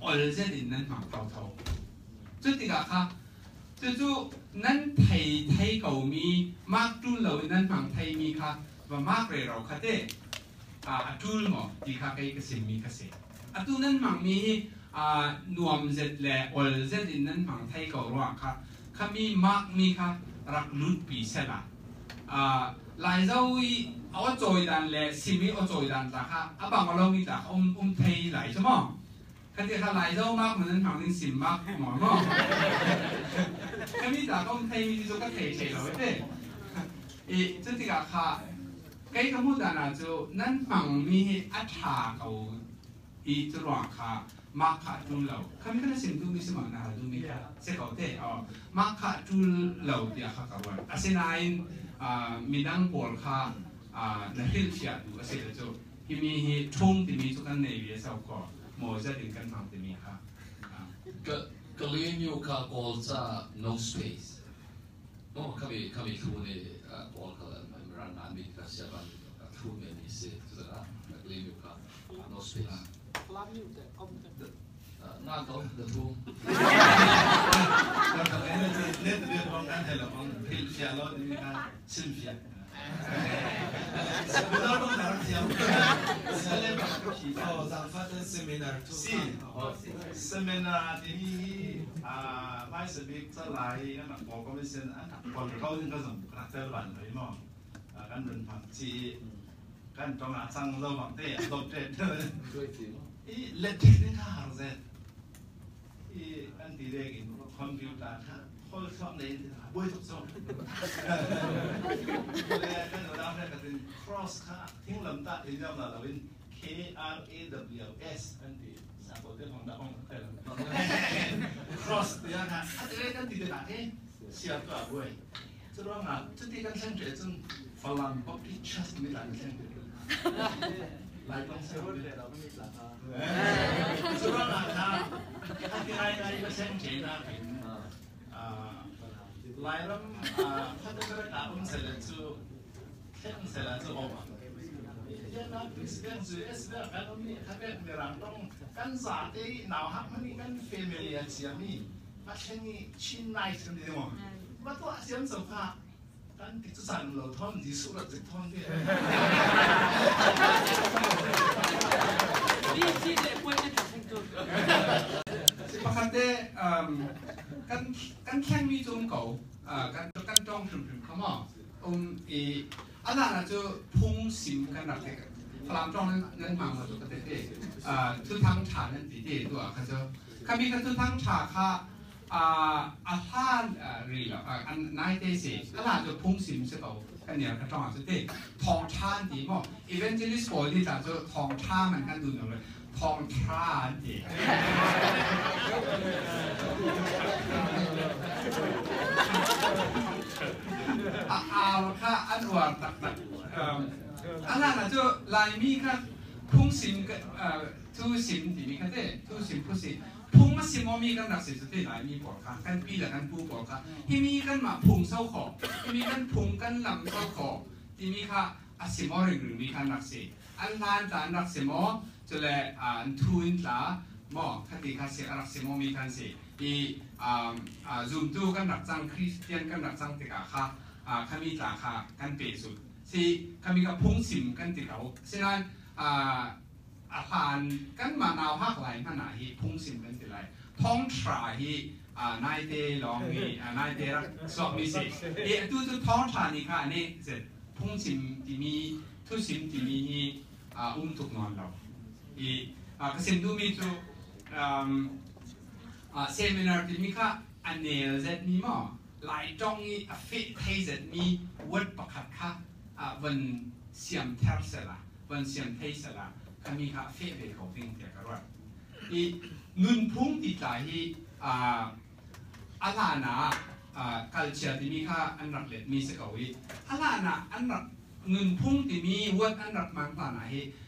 얼셀있는막토토这里个哈，这就恁提提狗咪，马猪楼恁忙提咪哈，và mắc rẻ rau khát đê à atul mo đi khá cái cái sinh mi cái sinh atul nên mang mi à nuam zet lệ ol zet in nên mang thay cầu loa khá khá mi mắc mi khá rak lút pi xe là à lại dâu y ở trời đàn lệ sinh mi ở trời đàn ta khá à bằng ở lâu mi ta ông ông thay lại chứ mong 그때가 라이저 막 무는 병신신 막 뭐뭐 그미다 그럼 태미지도 같이 제로 때 이, 저때가 가 cái cấm hút đàn là chỗ năn bằng mi át hà cầu ý chỗ loạn khá mà khá trung lầu không biết là xin tu mi xin mong nào tu mi sẽ có thể ở mà khá trung lầu thì khá cầu à xin ai à mình đang bỏ khá à là hiểu chưa đủ sẽ là chỗ thì mi hi trung thì mi chỗ cái này về sau có mo za din kan mang ti mi ha ka ka le ni ka call cha no space no kami kami thu ne call ka ran an mi ka sia ban thu me ni se tu da ka le ni ka no space Làm như thế, ông thế. na to the thu Kalau kalian lihat dia orang kan dalam orang hill chia lo ini kan sim chia Sebenarnya pun dalam siap. Saya oh, Zalfat seminar tu. Si, seminar ini ah, mai sebik selai kan mau komisen an kon kau ni kan karakter ban เลยมั้ง kan dan pak si kan tong asang lo bang te lo te i letik ni kan harus i kan tidak in komputer kan เขาชอบในบุยทุกส่วนเลยกันเราได้กันเป็น cross ค่ะทิ้งลำตาที่เราเราเป็น K R A W S อันที่สากลเรื่องของดาวของแต่ละ cross เนี่ยค่ะถ้าจะได้กันติดต่างเอ๊ะเสียตัวบุ้ยจะรู้งาจะที่กันเส้นเจจน ฝรั่งป๊อปปี้ชัสไม่ต่างเส้นเจหลายต้องเสียด้วยเราไม่มีหลักจะรู้งาค่ะถ้าที่ไหนไหนก็เส้นเจนะเป็น lairam photograph ta um sele chu khen sele chu om ya na president chu es ba kan mi khabe mi rang tong kan za te naw hak mani kan family an siami ma cheni chin nai chen de mo ma to asiam so pha kan ti chu san lo thom di su ra chu thom de Đi chi để quên cái thằng thanh cực. ปกติกันกันแข่งมีจุ่มเก่ากันกันจองถึงถึงเขามาอุ้มอีอันนั้นอาจจะพุ่งสิมกันรักเลยพลังจ้องนั้นนั้นมาหมดตัวเด็กอ่าทุกทั้งฉานั้นดีดีตัวเขาจะเขามีกันทุกทั้งฉาค่ะอ่าอาหารอ่ารีละอันนายเตสิอันนั้นจะพุ่งสิมเสียเก่ากันเนี่ยเขาจ้องอาจจะเด็กทองชาดีมั้งอีเวนต์ที่ลิสโบที่จะจะทองชามันกันดูหน่อย พองท่าอีกอาวค่าอันวาตักตักอันนั้นนะจ้ลายมีค่ะพุ่งสิมก็ทูสิมที่มีค่ะเต้ทูสิมผู้สิพุ่งมาสิมมีกันหนักสิสุดที่ลายมีปอดค่ะกันปีละกันผู้ปอดค่ะที่มีกันมาพุ่งเศร้าขอบที่มีกันพุ่งกันหลัำเศร้าขอบที่มีค่ะอสิมอหรือหรือมีกันหนักสิอันนั้นจานหนักสิมอ จะเลยอ่าทุนตาหมอคติค่ะเสียนักสิมอมีกันสิอีอ่าอ่า zoom ตู้กันนักจังคริสเตียนกันนักจังติกาค่ะอ่าขมีตาค่ะกันเปสุดสิขมีกับพุ่งสิมกันติเขาฉะนั้นอ่าอาหารกันมานาวหักไหลขนาดที่พุ่งสิมกันทีไรท้องทราที่อ่านายเตลองมีอ่านายเตรักสอบมีสิเอ๊ะดูดูท้องทรานี่ค่ะนี่เสร็จพุ่งสิมที่มีทุสิมที่มีนี่อ่าอุ้มถูกนอนเรา อีอ่ากสิมดูมีจูอ่าอ่าเซมินาร์ที่มีค่ะอันเนลเซตมีมั้งหลายจ้องนี่อฟิตเทเซตมีวัดประคัดค่ะอ่าวันเสียมเทอร์เซล่าวันเสียมเทเซล่า kami ka fe ve ko ping te ka rat i nun phung ti ta hi a ala na a culture ti mi kha an rak let mi se ka wi ala na an rak nun phung ti mi wat an rak mang ta na hi a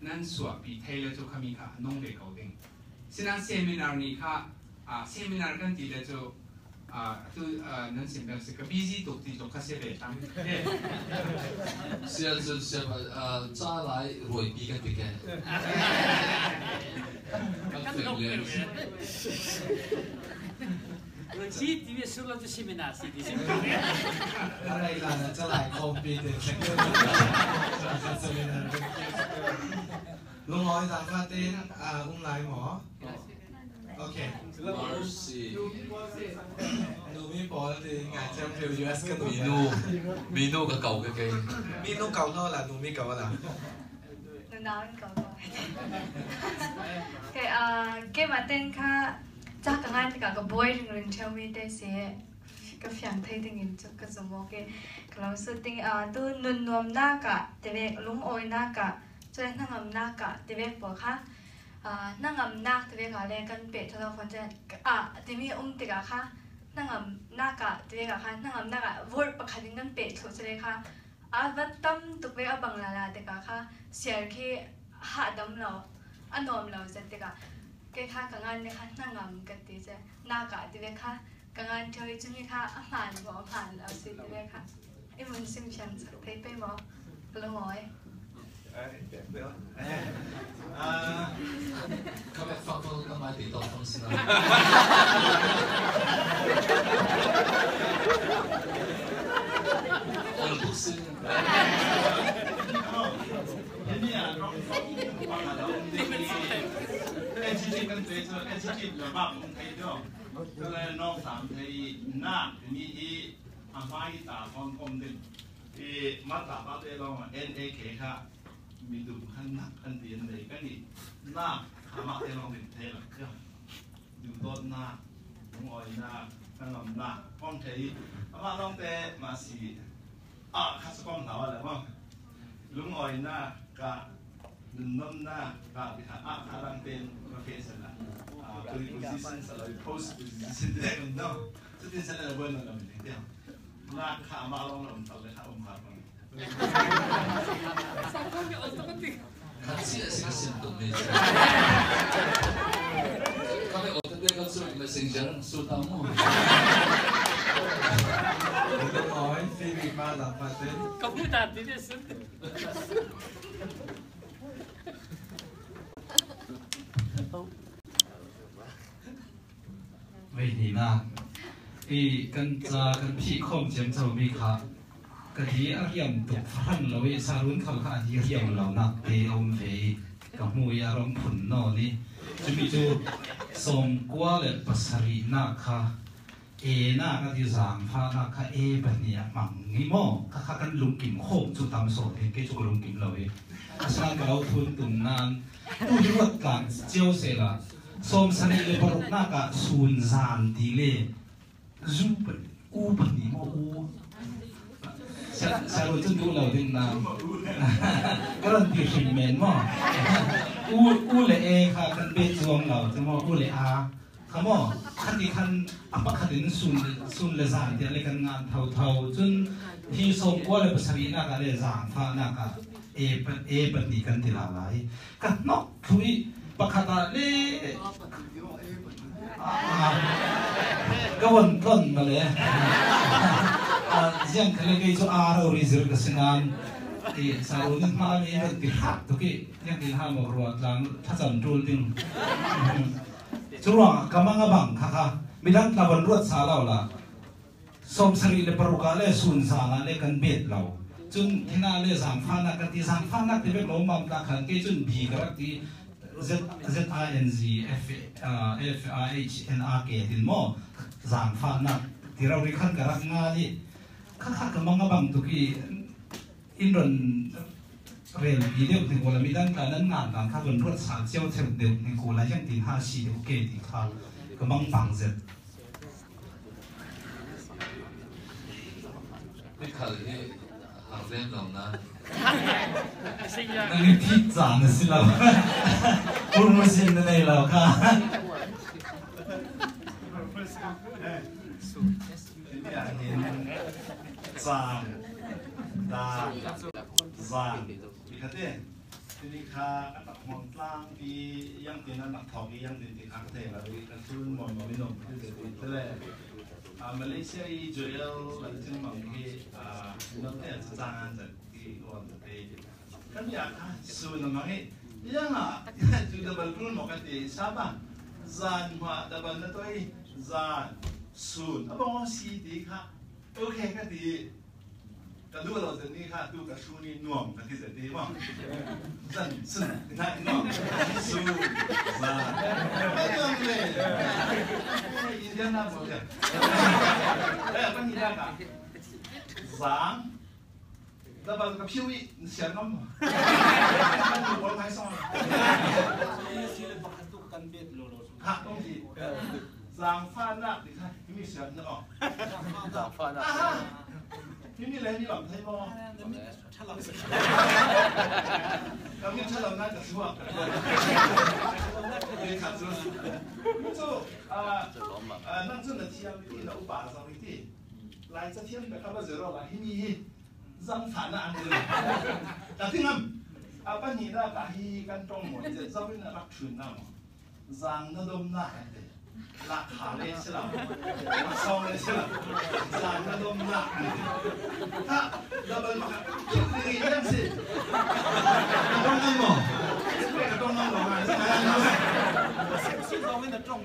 난 수업이 테일러조 카미카 농대 거든 신한 세미나니까 아 세미나 간 디레조 아또난 생각스 그 비지 독디 독하세베 땅 예. 시아즈 시아바 아 자라이 로이 비가 비 게. 그렇지 뒤에 술로도 심이나 시디 심. 나라이라는 자라이 컴퓨터 생 각. lungoi zakatin umlai mo. Okay. Mercy. Dumi bỏ thì ngài xem review US cái tụi Minu. Minu cái cầu cái cái. Minu cầu thôi là nụ Dumi cầu là. Đừng nói cầu cầu. Okay, uh, cái mà tên kha chắc cả hai cả cái boy đừng đừng theo mi đây sẽ cái phản thấy thì nhìn chút cái số một Cái lão sư tình à tôi nôn nôm na cả, thì về lúng ôi na cả. จนั่งอำนาจกะติเวกอกค่ะนั่งอำนาจติเวกะแรกันเปะทรศัพท์เจะอะติมีอุ้มติกะค่ะนั่งอำนาจกะติเวกะค่ะนั่งอำนาจกะวูดประคันกันเปะทรศัพท์เลยค่ะอาวัตตัมตุกเวอบังลาลาติกะค่ะเสียคีหาดัมเราอันนอมเราจะติกะเกค่ะกังงานนะคะนั่งอำกันติจะนากะติเวค่ะกังงานเทวิจุนี่ค่ะอ่านบอกอ่านเราสิติเวค่ะไอ้มันซิมชันสักเทปไปบอกละหอย Well, uh, come at Fakul Kamali Dotton Sinai. Or Busin. Mata, but they don't N A K. 믿음 한낙 한디엔 내가니 낙 아마 대롱님 대라 그 유도 낙 동어이 낙 강남 낙 뻥태이 아마 롱대 마시 아 가서 뻥 나와라 뭐 룽어이 낙가 눈놈 낙가 비하 아 가랑 된 마케스라 아 그리 포지션 살라 포스 포지션 대롱 너 스틴 살라 보는 놈이 돼요 낙 아마 롱놈 살라 하고 말고 อยหน้าตั้งลำหน้าป้อมเทยอามาลองเตม ก็ดีอาเรียมตกฟันเราเวสารุนเขาข้าดีเรียมเราหนักเตอมเวกับมวยอารมผลนอนี่จะมีจูสมงกว่าเลยปัสรีนาคาเอนาคที่สามพานาคาเอปบนี้มังงิโมก็ข้ากันลุงกิมโคจุดตามโสดเองก็จุดลุงกิมเราเองอาชาเราทุนตุนนานตู้ยวัดการเจ้าเสละสมสนิเลยปรกนาคาสูนซานทีเล่จูบอูปนิโมอู สารุจุดดูเราดึงน้ำก็รันตีหิมเมนโม่อูอูเลยเอค่ะกันเบจวงเราจะม่อูเลยอาขมอคันนี้คันอัปคันนี้สุนสุนเลจานเดียเลยกันงานเท่าเท่าจนที่ส่งว่าเลยภาษาอีนักเลจานฟ้านักเอเปเอปนีกันทีละไรกันนกทุยปะคาตาเล่ก็วนต้นมาเลย ยังเคยกิจอาร์ริซร์กสิงานที่สาวนี่มามีเรื่องที่หักตุกี้ยังที่ห้ามบอกว่าหลังถ้าจันจูลดิ้งชัวร์กำลังบังค่ะค่ะมีดังตะวันรวดสาเราละสมสรีเลปรุกาเลสุนสาเลกันเบ็ดเราจุนที่น่าเลสังฟานักที่สังฟานักที่เป็นลมบังตาขันเกจุนบีกรักที่ Z Z I N Z F F I H N R K tin mo zang fa na ti rau ri khan karak nga ni kha kha ka manga bang tu ki in ron rel bi de ti ko la mi dan ka nan ngan dan kha ron rot sa chiao thel de ni ko la yang tin ha si de ke ti kha ka mang bang Z ไม่ขัดที่หางเล่นหรอกนะนั่นนี่ที่จานนะสิเราพูดมาสินในเราค่ะเนี่ยเห็นซางดาซางมีคาเต้ทีนี้ค่าตักมองกลางปียังตีนั้นตักทองยังตีตีคาเต้เราอีกกันทุนมองมอง โอเคก็ดีแต่ดูเราจะนี่ค่ะดูกระชูนี่น่วมแค่ที่จะดีมั้งจันสั่งน่นน่วมสู้ซาไม่ยอมเลยอินเดียน่าบอกเลยเออมันนี่ได้ปะสาม那把个屁股显那么，我还上了。哈，东西。Su zan ba nuam le indian na mo ya eh pa ni da ka zan แล้วมันกับพี่วิเสียงน้ำมันหัวไม้ซ่อนหักต้องทีสางฟ้าหนักดิค่ะที่มีเสียงนึกออกสางฟ้าหนักที่มีอะไรมีหลัง ไทยมอแล้วมีฉลามน่าจะชั่วเลยขัดสุดจู่อ่านั่งจุดนาทีวิธีเราอุปาสวิธีลายจะเทียมแบบข้าพเจ้าเราที่มี zang phản là ăn được là tiếng âm à bắt nhìn ra cả hi căn trong một giờ sau là bắt truyền nào zang nó đom na là khá lên sẽ là sau lên sẽ là zang nó đom na ha là bên mà cái gì đang gì trong năm mà cái trong năm mà cái này nó sẽ sau bên là trong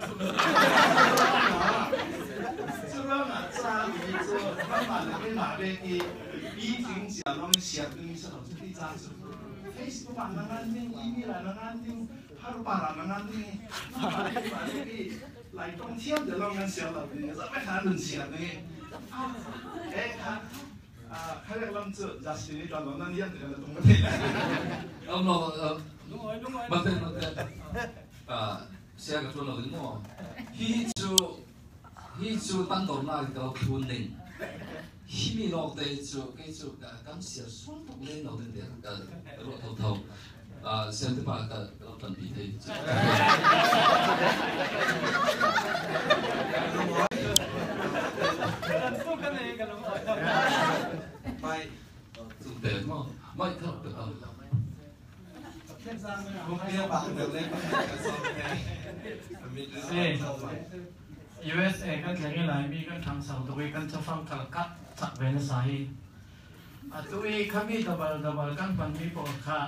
这个嘛，家里这妈妈那边哪边的？已经讲到写的你是好像第三次，Facebook 啊，那安定，email 啊，那安定，haru para 那 lại trong thiên để lòng ngân xiao là này rất mấy tháng lần xiao này cái tháng khai lạc lâm sự giả sử đi toàn lòng ngân yên thì là đúng cái ông lo đúng rồi đúng rồi bắt tên bắt tên à xe cái chỗ là đúng không hi chú hi chú tăng đầu lại cái chú cảm 힘이 넣을 때 이쪽 이쪽 감시야 손목 내놓는 데가 로토토 啊，现在把等等比的。ไม่สุดเด็ดมั้งไม่ครับเออผมเรียกบังเดือดเลยบังเดือดซ้อมไงมีเรื่องซ้อม USA kan jadi lai mi kan tham sau tuwi kan chafang kalkat tak ben sahi atui kami dabal dabal kan pan mi po kha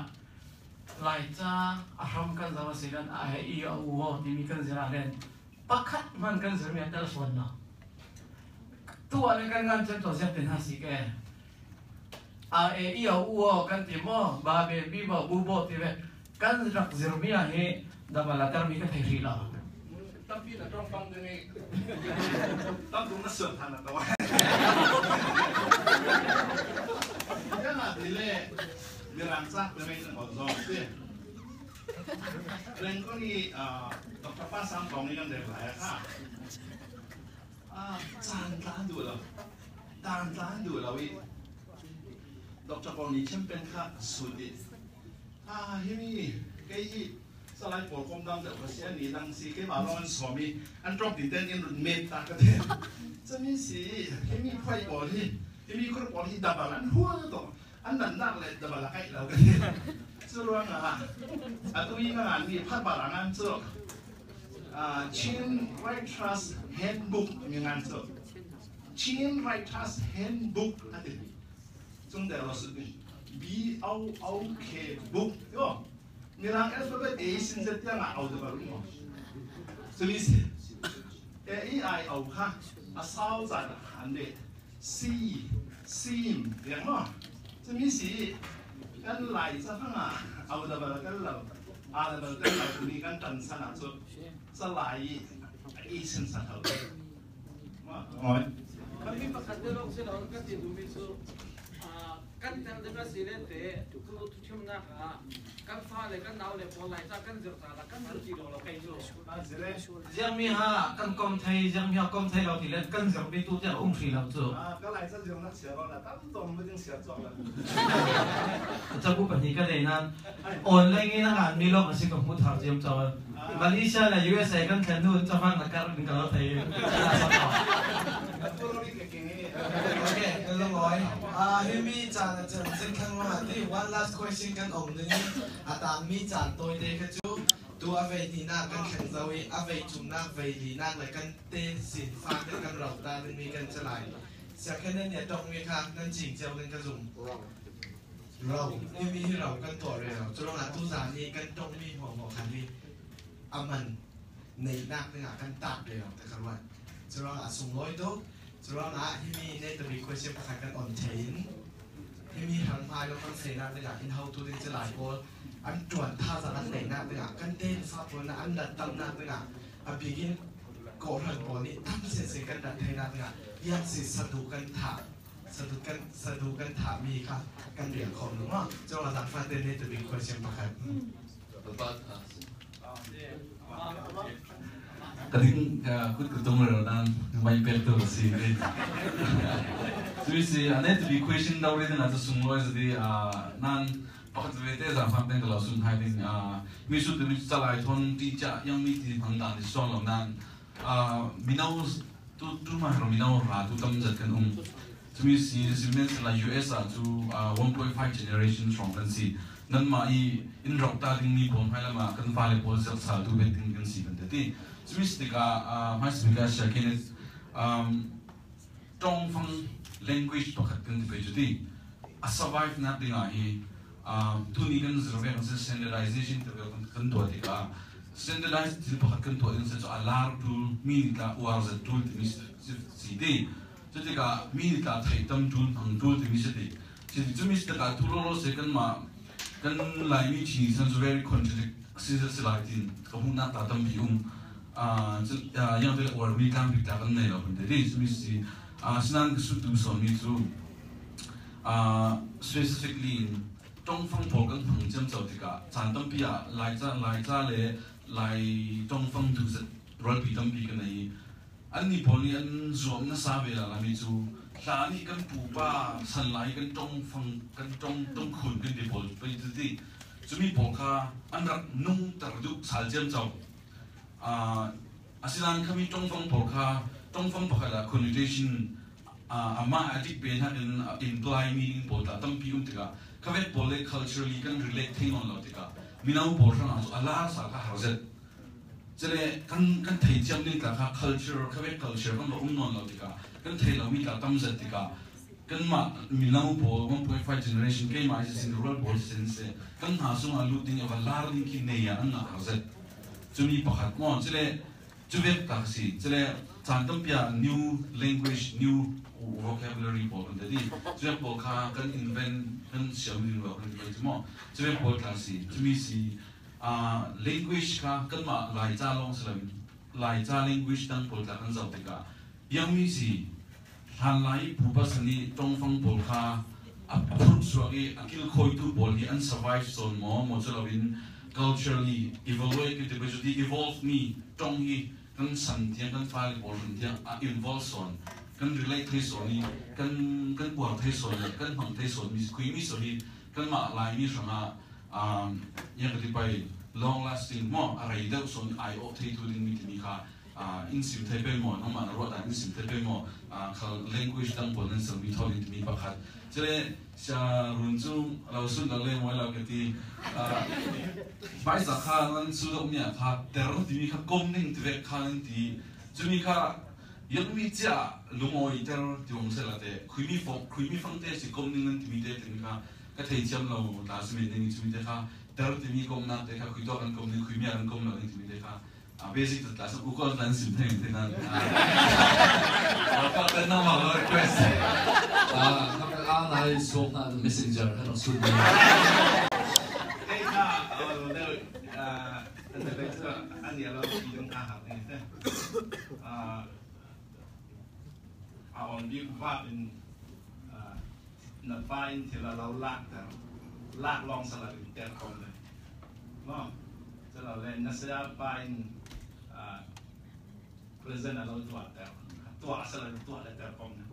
นที่มอบาเบบีบบูโบที่เวกันรักจิรมีอะไรดับเบิลแต่มีกันเทรีละ tapi là trong phong cái này tâm cũng nó sửa thành là đâu cái là tỷ lệ việc làm sao là mình có dò tiền lên có đi đọc các bác sang phòng đi làm đẹp lại ha à tàn tàn đủ rồi tàn tàn đủ rồi đọc cho con đi chấm bên khác sụt đi à hi cái gì สไลด์โปรคมดังเดี๋ยวเสียนี่ดังสีเก็บอารมณ์สวมีอันตรงติดเต้นยังรุ่นเมตตากระเทนจะมีสีให้มีไฟบอลที่ให้มีคนบอลที่ดับบัลลันหัวตัวอั an nan nak le da bala kai lo kan suru nga ha atu yi nga ni phat bala ngan chu a chin right handbook mi ngan chu chin right trust handbook ati chung da lo su b o o k book yo mi rang es ba e sin zet ya nga au da ba ru so ni se e i i o kha a sao za han de see seem ya ma semisi kan lay sahaja awal dah balik kan lau, awal dah balik kan lau ni kan tan sana tu, selai isin sana. Oh, kami pasal dia orang sini orang kat sini tu misal kan tengah tengah sini tu, tu kalau tu ha, kan fa le kan nau le pol lai sa kan zir sa la kan zir ti lo lo kai jo giang mi ha kan kom thai giang mi ha kom thai lo thì lên kan zir bi tu te um thri lo chu a ka lai sa jong na sia lo la tam tom bu ding sia zo la cha bu pani ka dei nan online ngi na ngan mi lo asi kom pu thar jem chaw Malaysia là USA kan kan nu cha fan na kar bin ka lo thai Okay, hello boy. Ah, hi mi chan chan sin khang ma ti one last question kan อาตามมีจานตัวเด็กจุตัวเวทีนักกันแข่งเซาเอเวจุมนักเวทีนักเลยกันเต้นสินฟ้ากันกันเราตาเป็นมีกันจะไหลเสียแค่นั้นเนี่ยตรงมีค่ะนั่นจริงเจ้ากันกระสุมเราไม่มีที่เรากันตัวเร็วจะลงหลังทุสานีกันตรงมีหัวหมอคันนี้อามันในนักเป็นอากันตัดเร็วแต่คำว่าจะลงหลัสูงร้อยโตจะลงหลังที่มีในตัวมีคุสเชื่อะคันกันอ่อนเทน มีทางพายแล้วก็เสนาเป็นอะ in how to ถึงจะหลายคนอันจวนท่าสารไหนนะเป็นอะกันเต้นฟาบนนะอันดัดตั้งนะเป็นอะอะ begin ก่อนหันปอนี้ตั้งเสียเสียกันดัดไทยนะเป็นอะยังสิสะดุกันถาสะดุกันสะดุกันถามีค่ะกันเรียงของหรือว่าเจ้าระดับฟันเต้นในตัวมี question ภาษา kading kut kutung ro dan mai pel to si re so si ane to be question daw rin na to sung loy di nan pakat ve te za fam ten kala sung hai ding mi su tu mi chalai thon ti cha yang mi ti phang dan so lo nan minau tu tu ma ro minau ra tu tam zat kan um to mi si si men la US a tu 1.5 generations from kan si. Nan ma i in rok ta ding mi pon hai la ma kan fa le pol sa sa tu ben ting kan si kan ti. Turistika, uh, mas speaker siya kinis um, trong phong language pakat kan di pejudi a survive na tinga hi um, tu ni kan zirve kan standardization to kan kan to tika standardized til pakat kan to in sa alar tool mi ka uar za tool ti mis si di so tika mi ka thai tam tool hang tool ti mis di si tu mis tika tulolo se kan ma kan lai mi chi san very contradict si sa lai tin ka hung na ta tam bi um 啊，这啊，样对我咪讲比较个内容的，你是不是 sinan gusto to so mi to specifically trong phong bộ gần phòng chăm sóc thì cả sản tâm bia lại ra lại ra lệ lại trong phong tu sẽ rồi bị tâm bia cái này anh đi bọn anh zoom nó sao về là mi to là anh cần bù ba sản lại cần trong phong cần trong trong khôn cần đi bọn bây giờ thì chúng mi bọn cả anh đặt nung tập du sản chăm sóc à sinan kami trong phong bộ cả 东方不开了 connotation 啊啊嘛啊这边他跟 imply meaning 不达，他们比如这个，他们不来 culturally 跟 relating on 了这个，闽南语本身啊，阿拉啥个好些，这里跟跟台江的这个 culture，他们 culture 跟老闽南了这个，跟台老闽南他们这个。跟嘛，闽南语播，我们播一 five generation，跟嘛是新罗尔播是新些，跟他说嘛，录定要把拉丁去内呀，那好些，就你不喊我，这里就别打戏，这里。Chile chantam pia new language new vocabulary po kan di chuvek po kha kan invent kan xiaomi lo kan di mo chuvek po ta si chumi si a language ka kan ma lai cha long slam lai cha language tang po ta kan zau te ka yang mi si han lai pu ba sani tong fang po kha approach so ge akil khoi tu bol ni an survive son mo mo chalawin culturally evaluate with the budget evolve me trong hi kan san thiang kan fa le bol thiang a involve son kan relate thai son ni kan kan buang thai son kan hang thai son mi kui mi so hi kan ma lai mi sanga um yang ka pai long lasting mo a rai da son ai o thai tu ding mi ti mi kha อ่าอินสิมไทยเป็นหมอน้องมันรอดอินสิม ไทยเป็นหมออ่าเขา language ตั้งบนนั้นสมิทอลินมีประคัดเจเลชารุนจุงเราสุดเราเล่นไว้เราก็ที่อ่าไปสักครั้งนั้นสุดเนี่ยค่ะแต่เราที่มี ค่ะก้มนิ่งที่เวกครั้งที่จุมีค่ะยังมีจ้าลุงโอยแต่เราที่วงเสร็จแล้วแต่คุยมี ฟงคุยมีฟังเตสิก้มนิ่งนั้นที่มีเตที่มีค่ะก็เทียมเราตาสมิธนี่จุมีเตค่ะแต่เราที่มีก้มนั่งเตค่ะคุยตัวกันก้มนิ่งคุยมีอะไรก้มเราที่มีเตค่ะ Ah, basic to class. Uko nan sim theng theng nan. Apa kan nama lo request. Ah, kami ang nai sok na messenger kan sun. Đây là ở đây à đây đây là anh nhà nó chỉ trong à học này thế. À à on đi va bên à nợ vai thì là lâu lạc thế lạc long sao là bị tẹt con này. Đúng không? Cho là lên nó sẽ vai à present là lâu tuổi tẹt. Tuổi sao là tuổi là tẹt con này.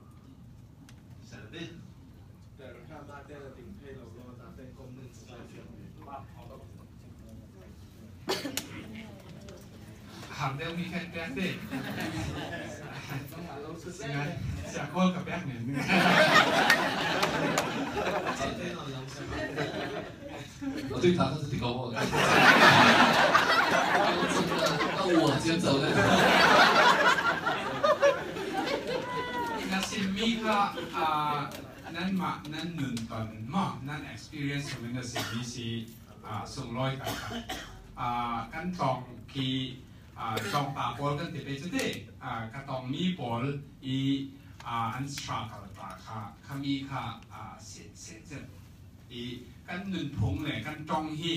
Sẽ là thế. แต่ถ้าตาเต้ละติ่งให้เราเราตาเต้กลมหนึ่งสไลด์เสียงปั๊บเอาแบบ hàng đeo mi khen bé đi sẽ cô cả bé này Tôi thấy他是挺高我的。 那我先走了。 na si Mika ah nan ma nan nun ton mo nan experience của mình là si mi si ah sung loi ka ka ah kan tong ki ah tong ta pol kan ti pe chu te ah ka tong mi pol i ah an struggle ta kha kha mi kha ah sit sit sit i kan nun phung le kan tong hi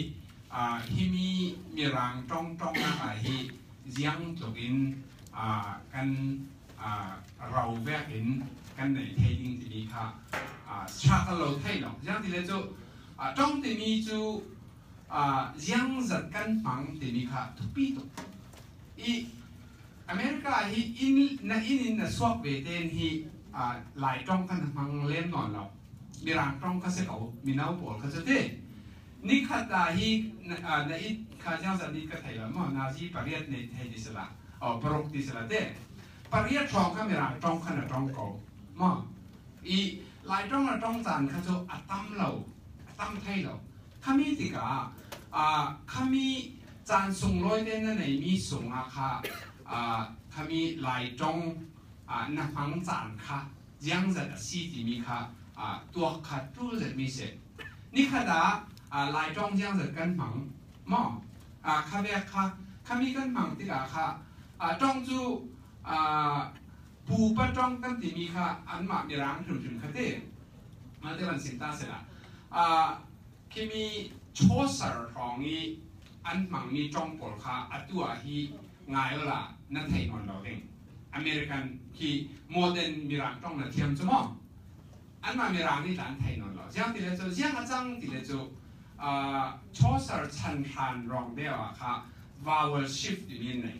Ah hi mi mi rang tong tong na ka hi giang tukin ah kan อ่าเราแวกเห็นกันในเทดิ้งที่นี้ค่ะอ่าชาติเราไทยเนาะยังที่เราจะอ่าจ้องที่มีจูอ่ายังจัดกันฟังที่มีค่ะทุก นนะอินอินนะสวกเวเดนฮีอ่าหลายจ้องกันฟังเล่นนอนเรามีรางจ้องก็เสกเอามีน้าปวดก็จะเต้นี่ขัดตาฮีในอีข้าเจ้าสันนิษฐานไทยละมั่งนาซีปริยัตในไทยดิสละอ๋อปรกดิสละเต้ปริยัติทองก็มีรางตรงขนาดตรงโกมออีหลายตรงละตรงจานเขาจะอัตตัมเราอัตตัมไทยเราขามีติกาอ่าขามีจานส่งร้อยเดนในมีส่งอาคาอ่าขามีหลายตรงอ่านักฟังจานค่ะยังจะสีที่มีค่ะอ่าตัวขัดตู้จะมีเสร็จนี่ขนาด อ่าหลายตรงยังจะกันฟังมออ่าข้าเบียค่ะขามีกันฟังติกาค่ะอ่าตรงจูผู้ประจองกันที่มีค่ะอันมามีรังถึงถึงคดีมาเดี๋ยวมันสินตาเสร็จละคิมีโชสร์ของนี้อันมังมีจองปอลค่ะอัตัวที่ง่ายละนั่นไทยนอนเราเองอเมริกันที่โมเดิร์นมีรังจองนั่นเทียมจมั้งอันมามีรังนี่หลานไทยนอนเรายังที่เราจะยังอาจังที่เราจ 초설 찬한 롱데어가 vowel shift 면에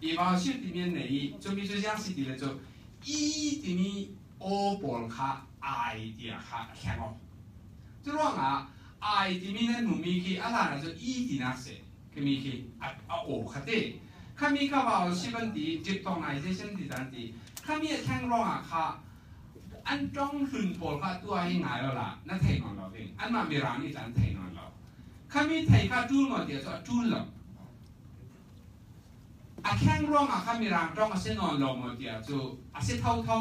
이 vowel shift 면에 이 좀이 주장시 들려줘 이 등이 오볼카 아이디어가 향어 들어와 아이디미는 무미기 알아나서 이 디나세 그미기 아오 카데 카미카 vowel shift 이 diphthongization 디단디 카미의 향롱아카 อันจ้องหึนโปลก็ตัวให้หงายแล้วล่ะนั่นเทนอนเราเองอันมาเมรานี่จันเทนอน ข้ามีไทยข้าจูนหมดเดียวจะจูนหลังอาแข้งร่องอาข้ามีรางจ้องอาเส้นนอนลงหมดเดียวจะอาเส้นเท่าเท่า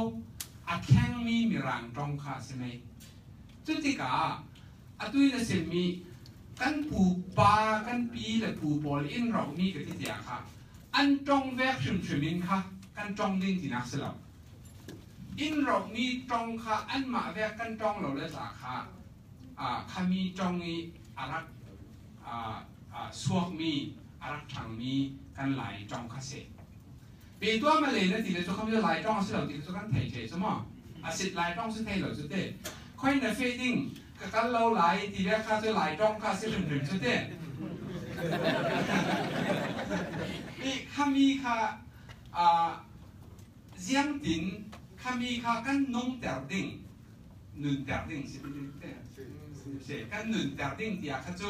อาแข้งมีมีรางจ้องข้าใช่ไหมจุดที่กาอาตุยจะเสียมีกันผูปลากันปีและผูบอลอินเรามีกับที่เดียค่ะอันจ้องแวกชุมชุมินค่ะกันจ้องดิ้งที่นักสลับอินหรอกมีจ้องค่ะอันหมาแวกกันจ้องเราเลยสาขาอ่าคามีจ้องนี้อารัก สวกมีอารักทังมีกันไหลจองคาเซปีตัวมาเลยนะตีเลยจะเขาจะไหลจ้องเสือตีเลยจะกันเทเทสมออาศิไหลจ้องเสือเทเหล่าสุดเต้ค่อยในเฟีดิ้งกันเราไหลตีแรกข้าจะไหลจ้องข้าเสือหนึ่งหนึ่งสุดเต้นี่ข้ามีข้าเจียงตินข้ามีข้ากันนงแต่ดิ่งหนึ่งแต่ดิ่งสิบเต้เสกันหนึ่งแต่ดิ่งเดียข้าจะ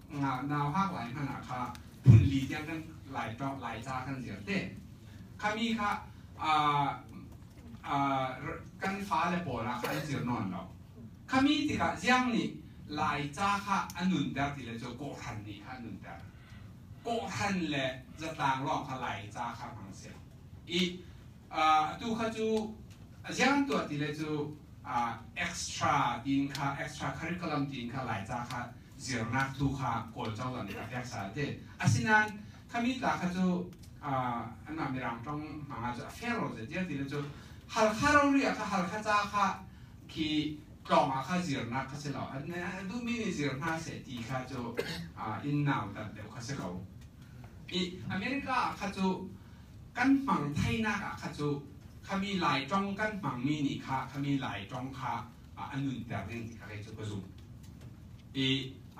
นาวหนาวฮักไหลขนาดค่ะพุ่นลีเดียงกันหลจองไหลจ้ากันเสียเต้ขามีค่ะอ่าอ่ากันฟ้าเลยปอละค่ะเสียนอนเราขามีที่ค่ะยังนี่หลจ้าค่ะอันนุนเดาที่เราจะโกทันนี่ค่ะนุ่นเดาโกทันเลยจะต่างรองค่ะหลจ้าค่ะพังเสียอีอ่าตูค่ะจูยังตัวที่เราจะอ่า extra ดินค่ะ extra curriculum ดินค่ะหลจ้าค่ะ zir nak tu kha kol chaw lan ka yak sa te asinan kami ta kha chu a ana mi ram tong ma nga chu fero je dia ti le chu hal kharo ri kha hal kha cha kha ki klong a kha zir nak kha se lo an ne du mi ni zir na se ti kha chu a in now ta de kha se ko i america kha chu kan mang thai na ka kha chu kami lai tong kan mang mi ni kha kami lai tong kha anun ta ring ti kha ke chu ko zum i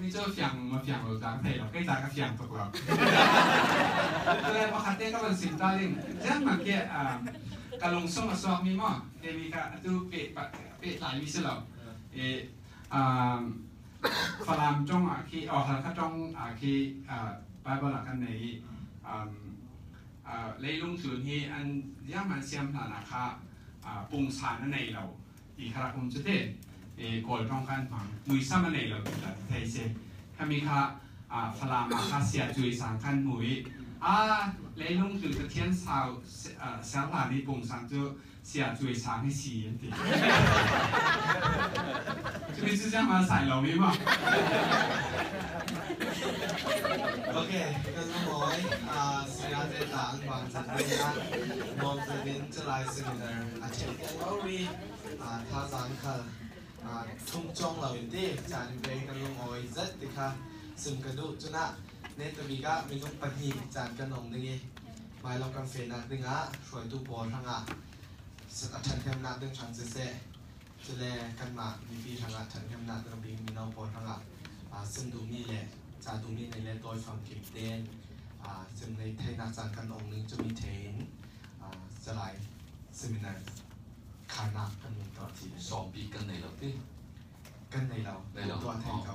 你就想么想了，咱配了，给咱个想足了。后来我看这个问题答应，这样嘛给啊，กลงส่งมาสอบมีมั้งเดมีกะดูเปะปะเปะหลายวิสิแล้วเออ่าฝรั่งจงอ่ะที่ออกหลักจงอ่ะที่อ่าไปบลักกันในอ่าอ่าเลยลงทุนที่อันย่ามันเสียมฐานะค่ะอ่าปรุงสารนั่นในเราอีกครั้งผมจะเ ด้ e kol tong kan pang mui sama nei lo la thei se kami kha a phala ma kha sia chui sang kan mui a le lung tu ta thian sao sa la ni pung sang tu sia chui sang ni si yin ti 这边是这样吗？晒楼咪嘛？OK，跟住我啊，是阿姐打完阵嘅啦，我这边就来 seminar，阿姐嘅 Lori 啊，他上课。ทุ่งจองเราอยู่ที่ ทุ่งจงเหล่านเบกันลงออยจัดติค่ะซึ่งกระดูจุนะเนตมีกะมีต้องปฏิจานกันองนี่ไม่เรากันเฟนักดึงอะช่วยตู้บอลทั้งอะสักทันเทมนักดึงชันเซ่จะแลกันมามีปีทั้งอะทันเทมนักดึงบิงมีน้องบอลทั้งอะซึ่งดูมีแหละจานดูมีในเล่ตัวฟังกิมเดนซึ่งในไทยนักจานกันองนึงจะมีเทนจะไลเซมินาร์ 看啦，跟你的，上边跟你留啲，跟你留，你留，多听九，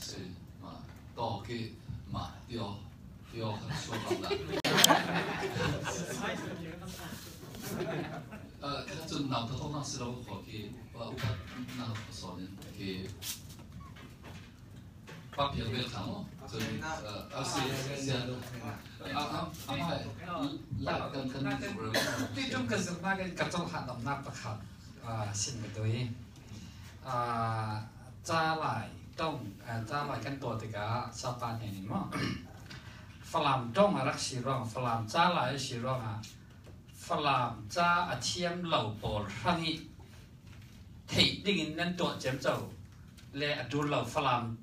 是嘛，多啲，嘛，对哦，哦，很舒服啦。我我少。八片没有看哦，就呃二十是啊啊啊妈，拉跟跟主人，最终可是那个各种喊到那不好啊，新的对。à cha lại trong à cha lại kan to te ka sa pa ne ni mo falam trong a rak si rong falam cha lại si rong a falam cha a thiam lo bol rangi thei ding in nan to chem chau le a du lo falam trong a thiam mi polin an thaya chun chu lung kim ding a se ti mi kha ka bo ma za ngai ngai falam trong thiam lo bol ranga จ้าให้กบุนตัวสักตุ่มเทมตกะอาเสียงเทนาดิกบุนตัวตกะอาหารตกอาศินานฟลามจงฟลามจ้าไหลจะฟลามจ้าอาเชียมปอลร่างอ่าอารักษีติกะจนจะจะอ่ากระจกหาดไม้ง่ายที่มีตัวกระลงอ่อยนักเธอสิบตากระโดดเออสาธุก็ต้องขัดกันสิจะก็เฟตตามที่ที่น่าเสียใจ Baby kalau bisa pakatang tadi yo, just pakatang kayak mana Kalau kayak kesim tu bisa tu suna, มีปีละกิสินอ่าอันฮอนเรียลมีค่ะที่มีอ่าชันลูกละที่บาง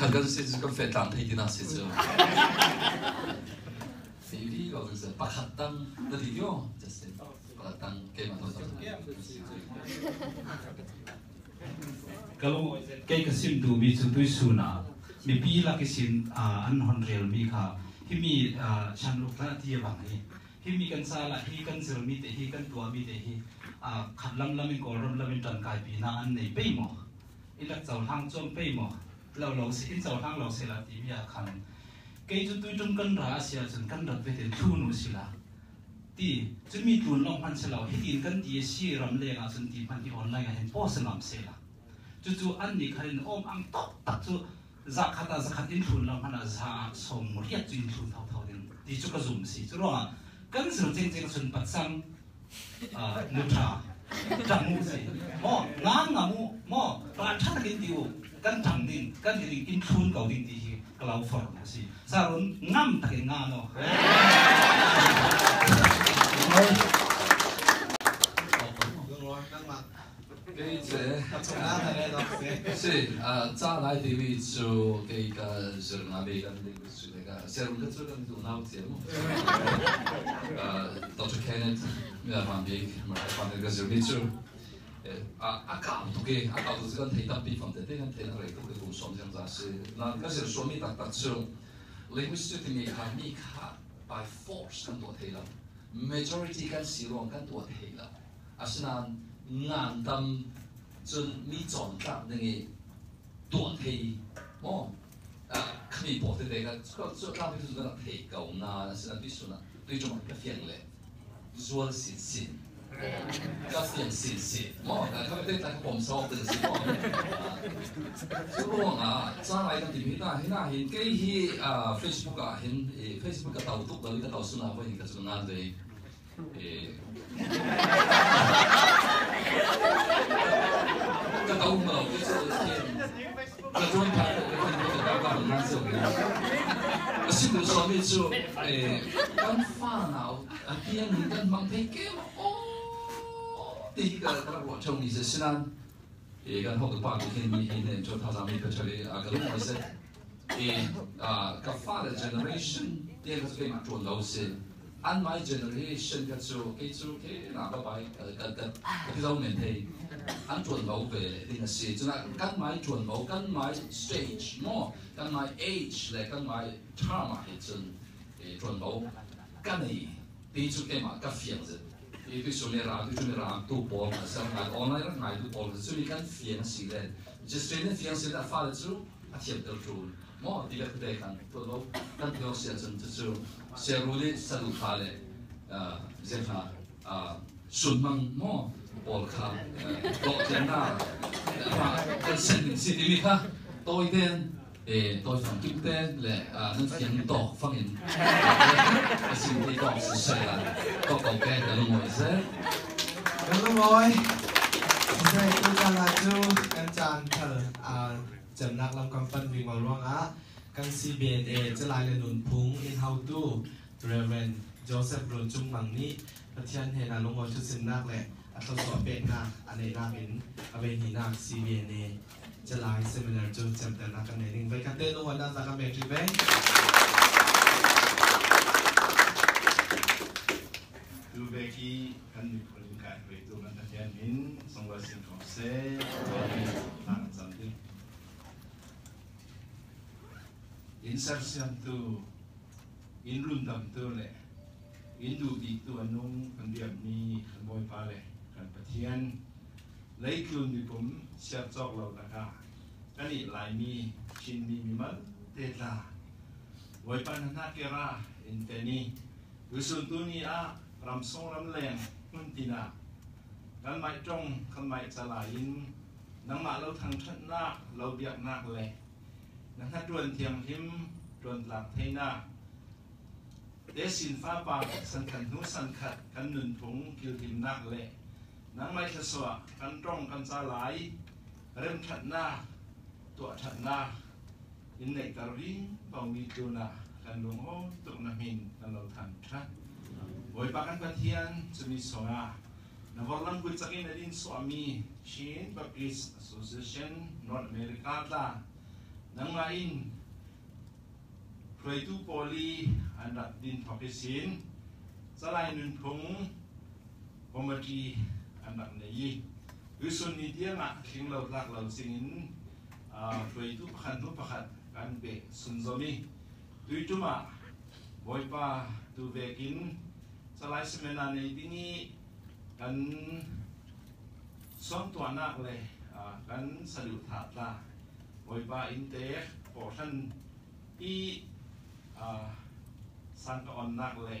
กันราเสียจนกันรัดไปถึงทูนุสิละตีจะมีตัวน้องพันเสลาให้ดินกันดีสีรำเลงอาจนตีพันที่ออนไลน์เห็ นพ่อสลามเสละจู่ๆอันนี้คันอมอังตอกตักจู่จักขัดจักขัดอินทุนลำพันอาซาสมเรียกจุนทุนเท่าเท่าดินตีจู่ก็ซุ่มสิจู่ว่ากันสิ่งจริงๆส่วนปัจจังอ่านุชาจังมูสิมองานงามูมอปราชันกินดิว 跟手正正顺八三啊，木茶长木是，莫俺俺木莫，但差得紧丢，跟长定跟这里跟村搞定这些个老法不是，啥人俺得给俺咯。是啊，再来第一组，给个是哪边的？那个是那个，是我们这个做那节目，呃，Dr. Kenneth，那方面，那方面个是位就，呃，啊啊搞都给啊搞都是跟提到比方的，这个提到来都给我说这样子是，那个是说明 啊，可以保證你嘅，個個拉丁數嗰個提高啦，是啦，對數啦，對中文嘅翻譯，做先先，加先先先，冇啊，佢哋大家唔熟，定是冇啊，所以啊，將來嘅點啊，現啊現機器啊，Facebook 啊，現誒 Facebook 嘅導讀嘅呢個導數啊，歡迎嘅數啊，對誒。個導讀啊，就是個專題。 สิก็เฟียงสิสิมอแต่เขาไม่ได้แต่ผมชอบเป็นสิมอสุดว่าอะจ้าอะไรกันที่มีหน้าเห็นหน้าเห็นกี่ที่อ่า Facebook อะเห็นเฟซบุ๊กก็ตาวตุกแล้วก็ตาวสุนัขไปเห็นกันสุนัขเลยเออ cái câu mà đầu cái sự cái tuần thái cái phần của các bạn đang sử dụng cái sự của số mình sử cái pha nào à kia mình cần mang thấy cái mà ô thì cái cái bộ trong mình sẽ xin ăn thì cái học được bao nhiêu mình hiện nay cho thằng mình cái chơi à cái lúc mà sẽ thì à cái pha là generation thì cái cái mặt chuẩn đầu sẽ ăn mai generation cái chỗ cái chỗ cái nào đó bài cái cái cái cái dấu mình thì ăn chuẩn mẫu về thì là gì cho nên căn máy chuẩn mẫu căn máy stage mo căn máy age là căn máy term hay chân chuẩn mẫu căn này thì chú cái mà cái phiền gì thì tôi số này ra tôi số này ra tu bò mà sao ngày online là ngày tu bò là chú này căn phiền gì lên just cái này phiền gì là pha là chú à thiệp được chú mo thì cái cái kan tôi đâu căn theo sẽ chân chú sẽ rồi đi sa lu pha lệ à dễ pha à xuân măng mo ปอลค่ะโตเจนน่าว่าเป็นเส้นสิ่งที่มีค่ะโตอีเดนเอโตฝั่งกิ๊บเดนและอ่านั่นเสียงตอกฟังเห็นสิ่งที่ตอกสุดใช่ละก็ก่าแก่กันลงมาเสียกันลงมาใช่ทุกการลาจูกันจานเธออ่าจำนักลำกำปั้นวิ่งมาล่วงอะกัน CBNA จะลายเลนุนพุง in how to Reverend Joseph รุนจุงมังนี้ประเทศเฮนาลงมาชุดสินนักแหละ ทวสอบเบกนาอันในนาเป็นอเวนีนาซีเวเนจะลายเซมินาร์จูจำแต่ละกันในหนึ่งไปกันเต้นวันนั้นสักแมตรีไปดูไปกี้กันมีคนกันไปดูมันทันยันมินสงวาสิงของเซ่ต่างสัมดิอินเสิรสันตัวอินรุ่นดำตัวเลยอินดูดีตัวนุ่งคนเดียบมีคนบอยปลาเลยียนเลยคือมีผมเสียจอกเราตะกากันอีหลายมีชินมีมีมันเตตาไว้ปันนาเกราอินเตนีวิสุนตุนีอารำทรงรำแรงมุนตินากันไม่จงกันไม่จะลายินนังมาเราทางชันนาเราเบียกนักเลยนังถ้าดวนเทียมทิมดวนหลักเทนาเดสินฟ้าปากสันขันหูสันขัดกันหนุนผงกิวทิมนักเลย นังไม่ทศวะกันตรงกันสลายเริ่มถัดหน้าตัวถัดหน้าอินเนกตาริงเบามีตัวนากันลงโอตุกนามินกันเราทันทัดโวยปากันกระเทียนจะมีสงานวลังกุจักินดินสวามีชีนบัพติสแอสโนั่นอร์ทอเมริกาตานังมาอินพรตูโปลีอันดับนพอพิสินสลายนุนพงคอมเดี anak na yi usun ni dia nak king lo lak lo singin อ่าช่วยทุกขันทุกประคัดกันเบะสุนทรีตุยจุมาบอยปาตูเวกินสลายสมนั้นในที่นี้กันสองตัวนักเลยกันสะดุดถาดละบอยปาอินเตอร์พอท่านอีสังกอนนักเลย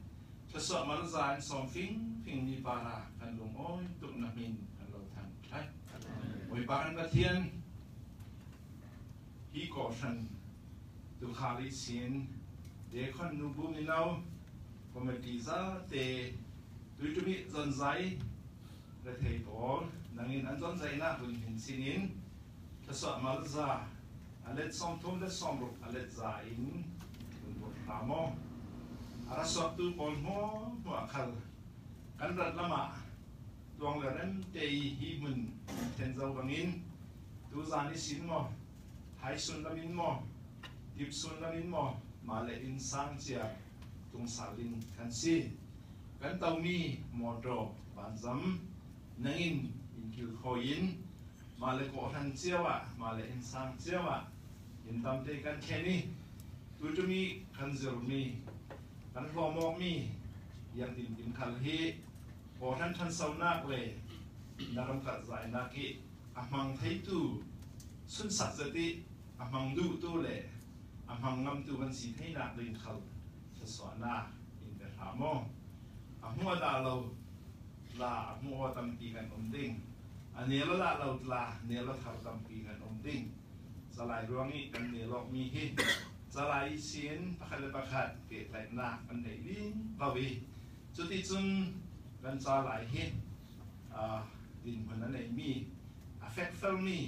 kin thotling zanin athok alai chen tiang boy ba thabi ki na balam kun chagi in kai throi le cha so mal zan som phing phing ni para kan lung oi tu na min kan lo than thai boy ba kan ba thian hi ko than ดูข่าวลิสินเด็กคนนูบุมินเอาคอมเมดี้ซะเตดูจุมิจนใจและเทปอลนังอินอันจนใจนะบุญหินสินินทศมาลซาอเลตซอมทุ่มและซอมรุกอเลตซาอินบุญบุญรามอ อาราสอบตูปอลหัวหัวคัลกันรัดละมาดวงเหล่านั้นเตยฮีมุนเทนเจ้าบังอินดูซานิสินมอไทยสุนละมินมอ tiếp xuân là nín mò mà lại in sang chia tung xả linh khăn si gần tàu mi mò นั้นพอมอกมียังดินดินคันฮีพอท่านท่านเศร้านักเลยนารมกัดใจนักิอามังไทตูสุนสัจติอามังดูตัวเลยอามังงำตัวบันสีให้นักดินคัลทศวนาอินเตอร์ามองอามัวดาเราลาอามัวตัมปีกันอมดิ้งอันเนรละเราลาเนรละทำตัมปีกันอมดิ้งสลายรวงนี้กันเนรลอกมีหิากันไหนวิ่งเราวิจุดที่จุนกันสลายฮิอ่าดินคนนั้นไหนมี affect เฟลมี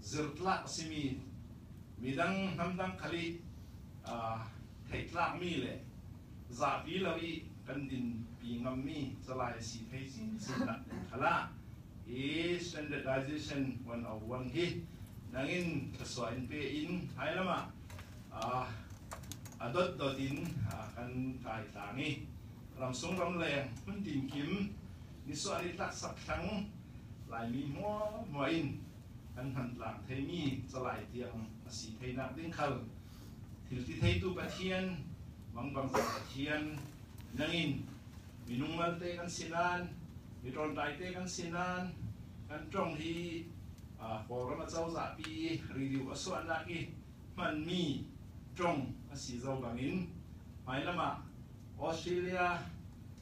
zirtlak simi midang namdang kali thei tlak mi le za pi lo i kan din pi ngam mi chalai si thei sin sin na khala e standardization one of one hi nangin kaswa in pe in hai lama a adot dot in kan kai tangi ram sung ram leng hun tin kim ni so ani tlak sak thang lai mi mo mo in kan han tlak thei mi chalai tiang สีเทนักดิ้งขลถึงที่เทตุปะเทียนบางบางสัปะเทียนนังอินมีนุ่งมันเตกันสินานมีตอนไตเตกันสินานกันตรงที่อ่าพอเรามาเจ้าสาปีรีวิวอส่วนนักอีมันมี จงอาศัยเราบังอินหมายละมาออสเตรเลีย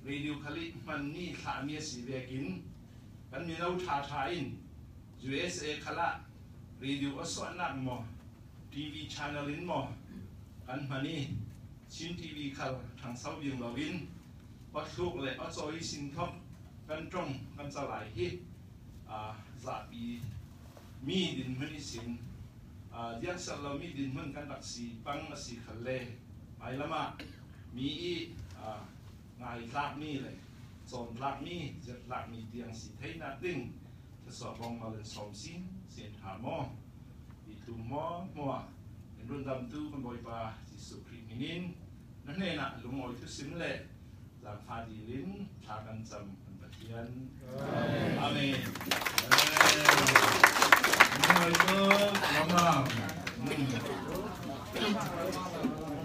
เรดิวคลิมันนี่ขามีสีเวกินกันมีเราชาชาอินยูเอสเอคละเรดิวอสวนักมอทีวีชานลินมอกันมานี่ชิ้นทีวีคลทางเซาเวียงเาวินวัดลูกเลยออสโอยสินทบกันจงกันสลายฮิอ่าซาปีมีดินมันสิน lo mi din mun kan dak si pang a si khal le ai lama mi i a ngai lak mi le chon lak mi jet lak mi tiang si thei na ding ta so bong ma len som sin sin ha mo tu mo mo en run dam tu kan boy pa si su kri minin na ne na lu moi tu sim le zang pha di lin tha kan cham kan pathian amen moi tu mama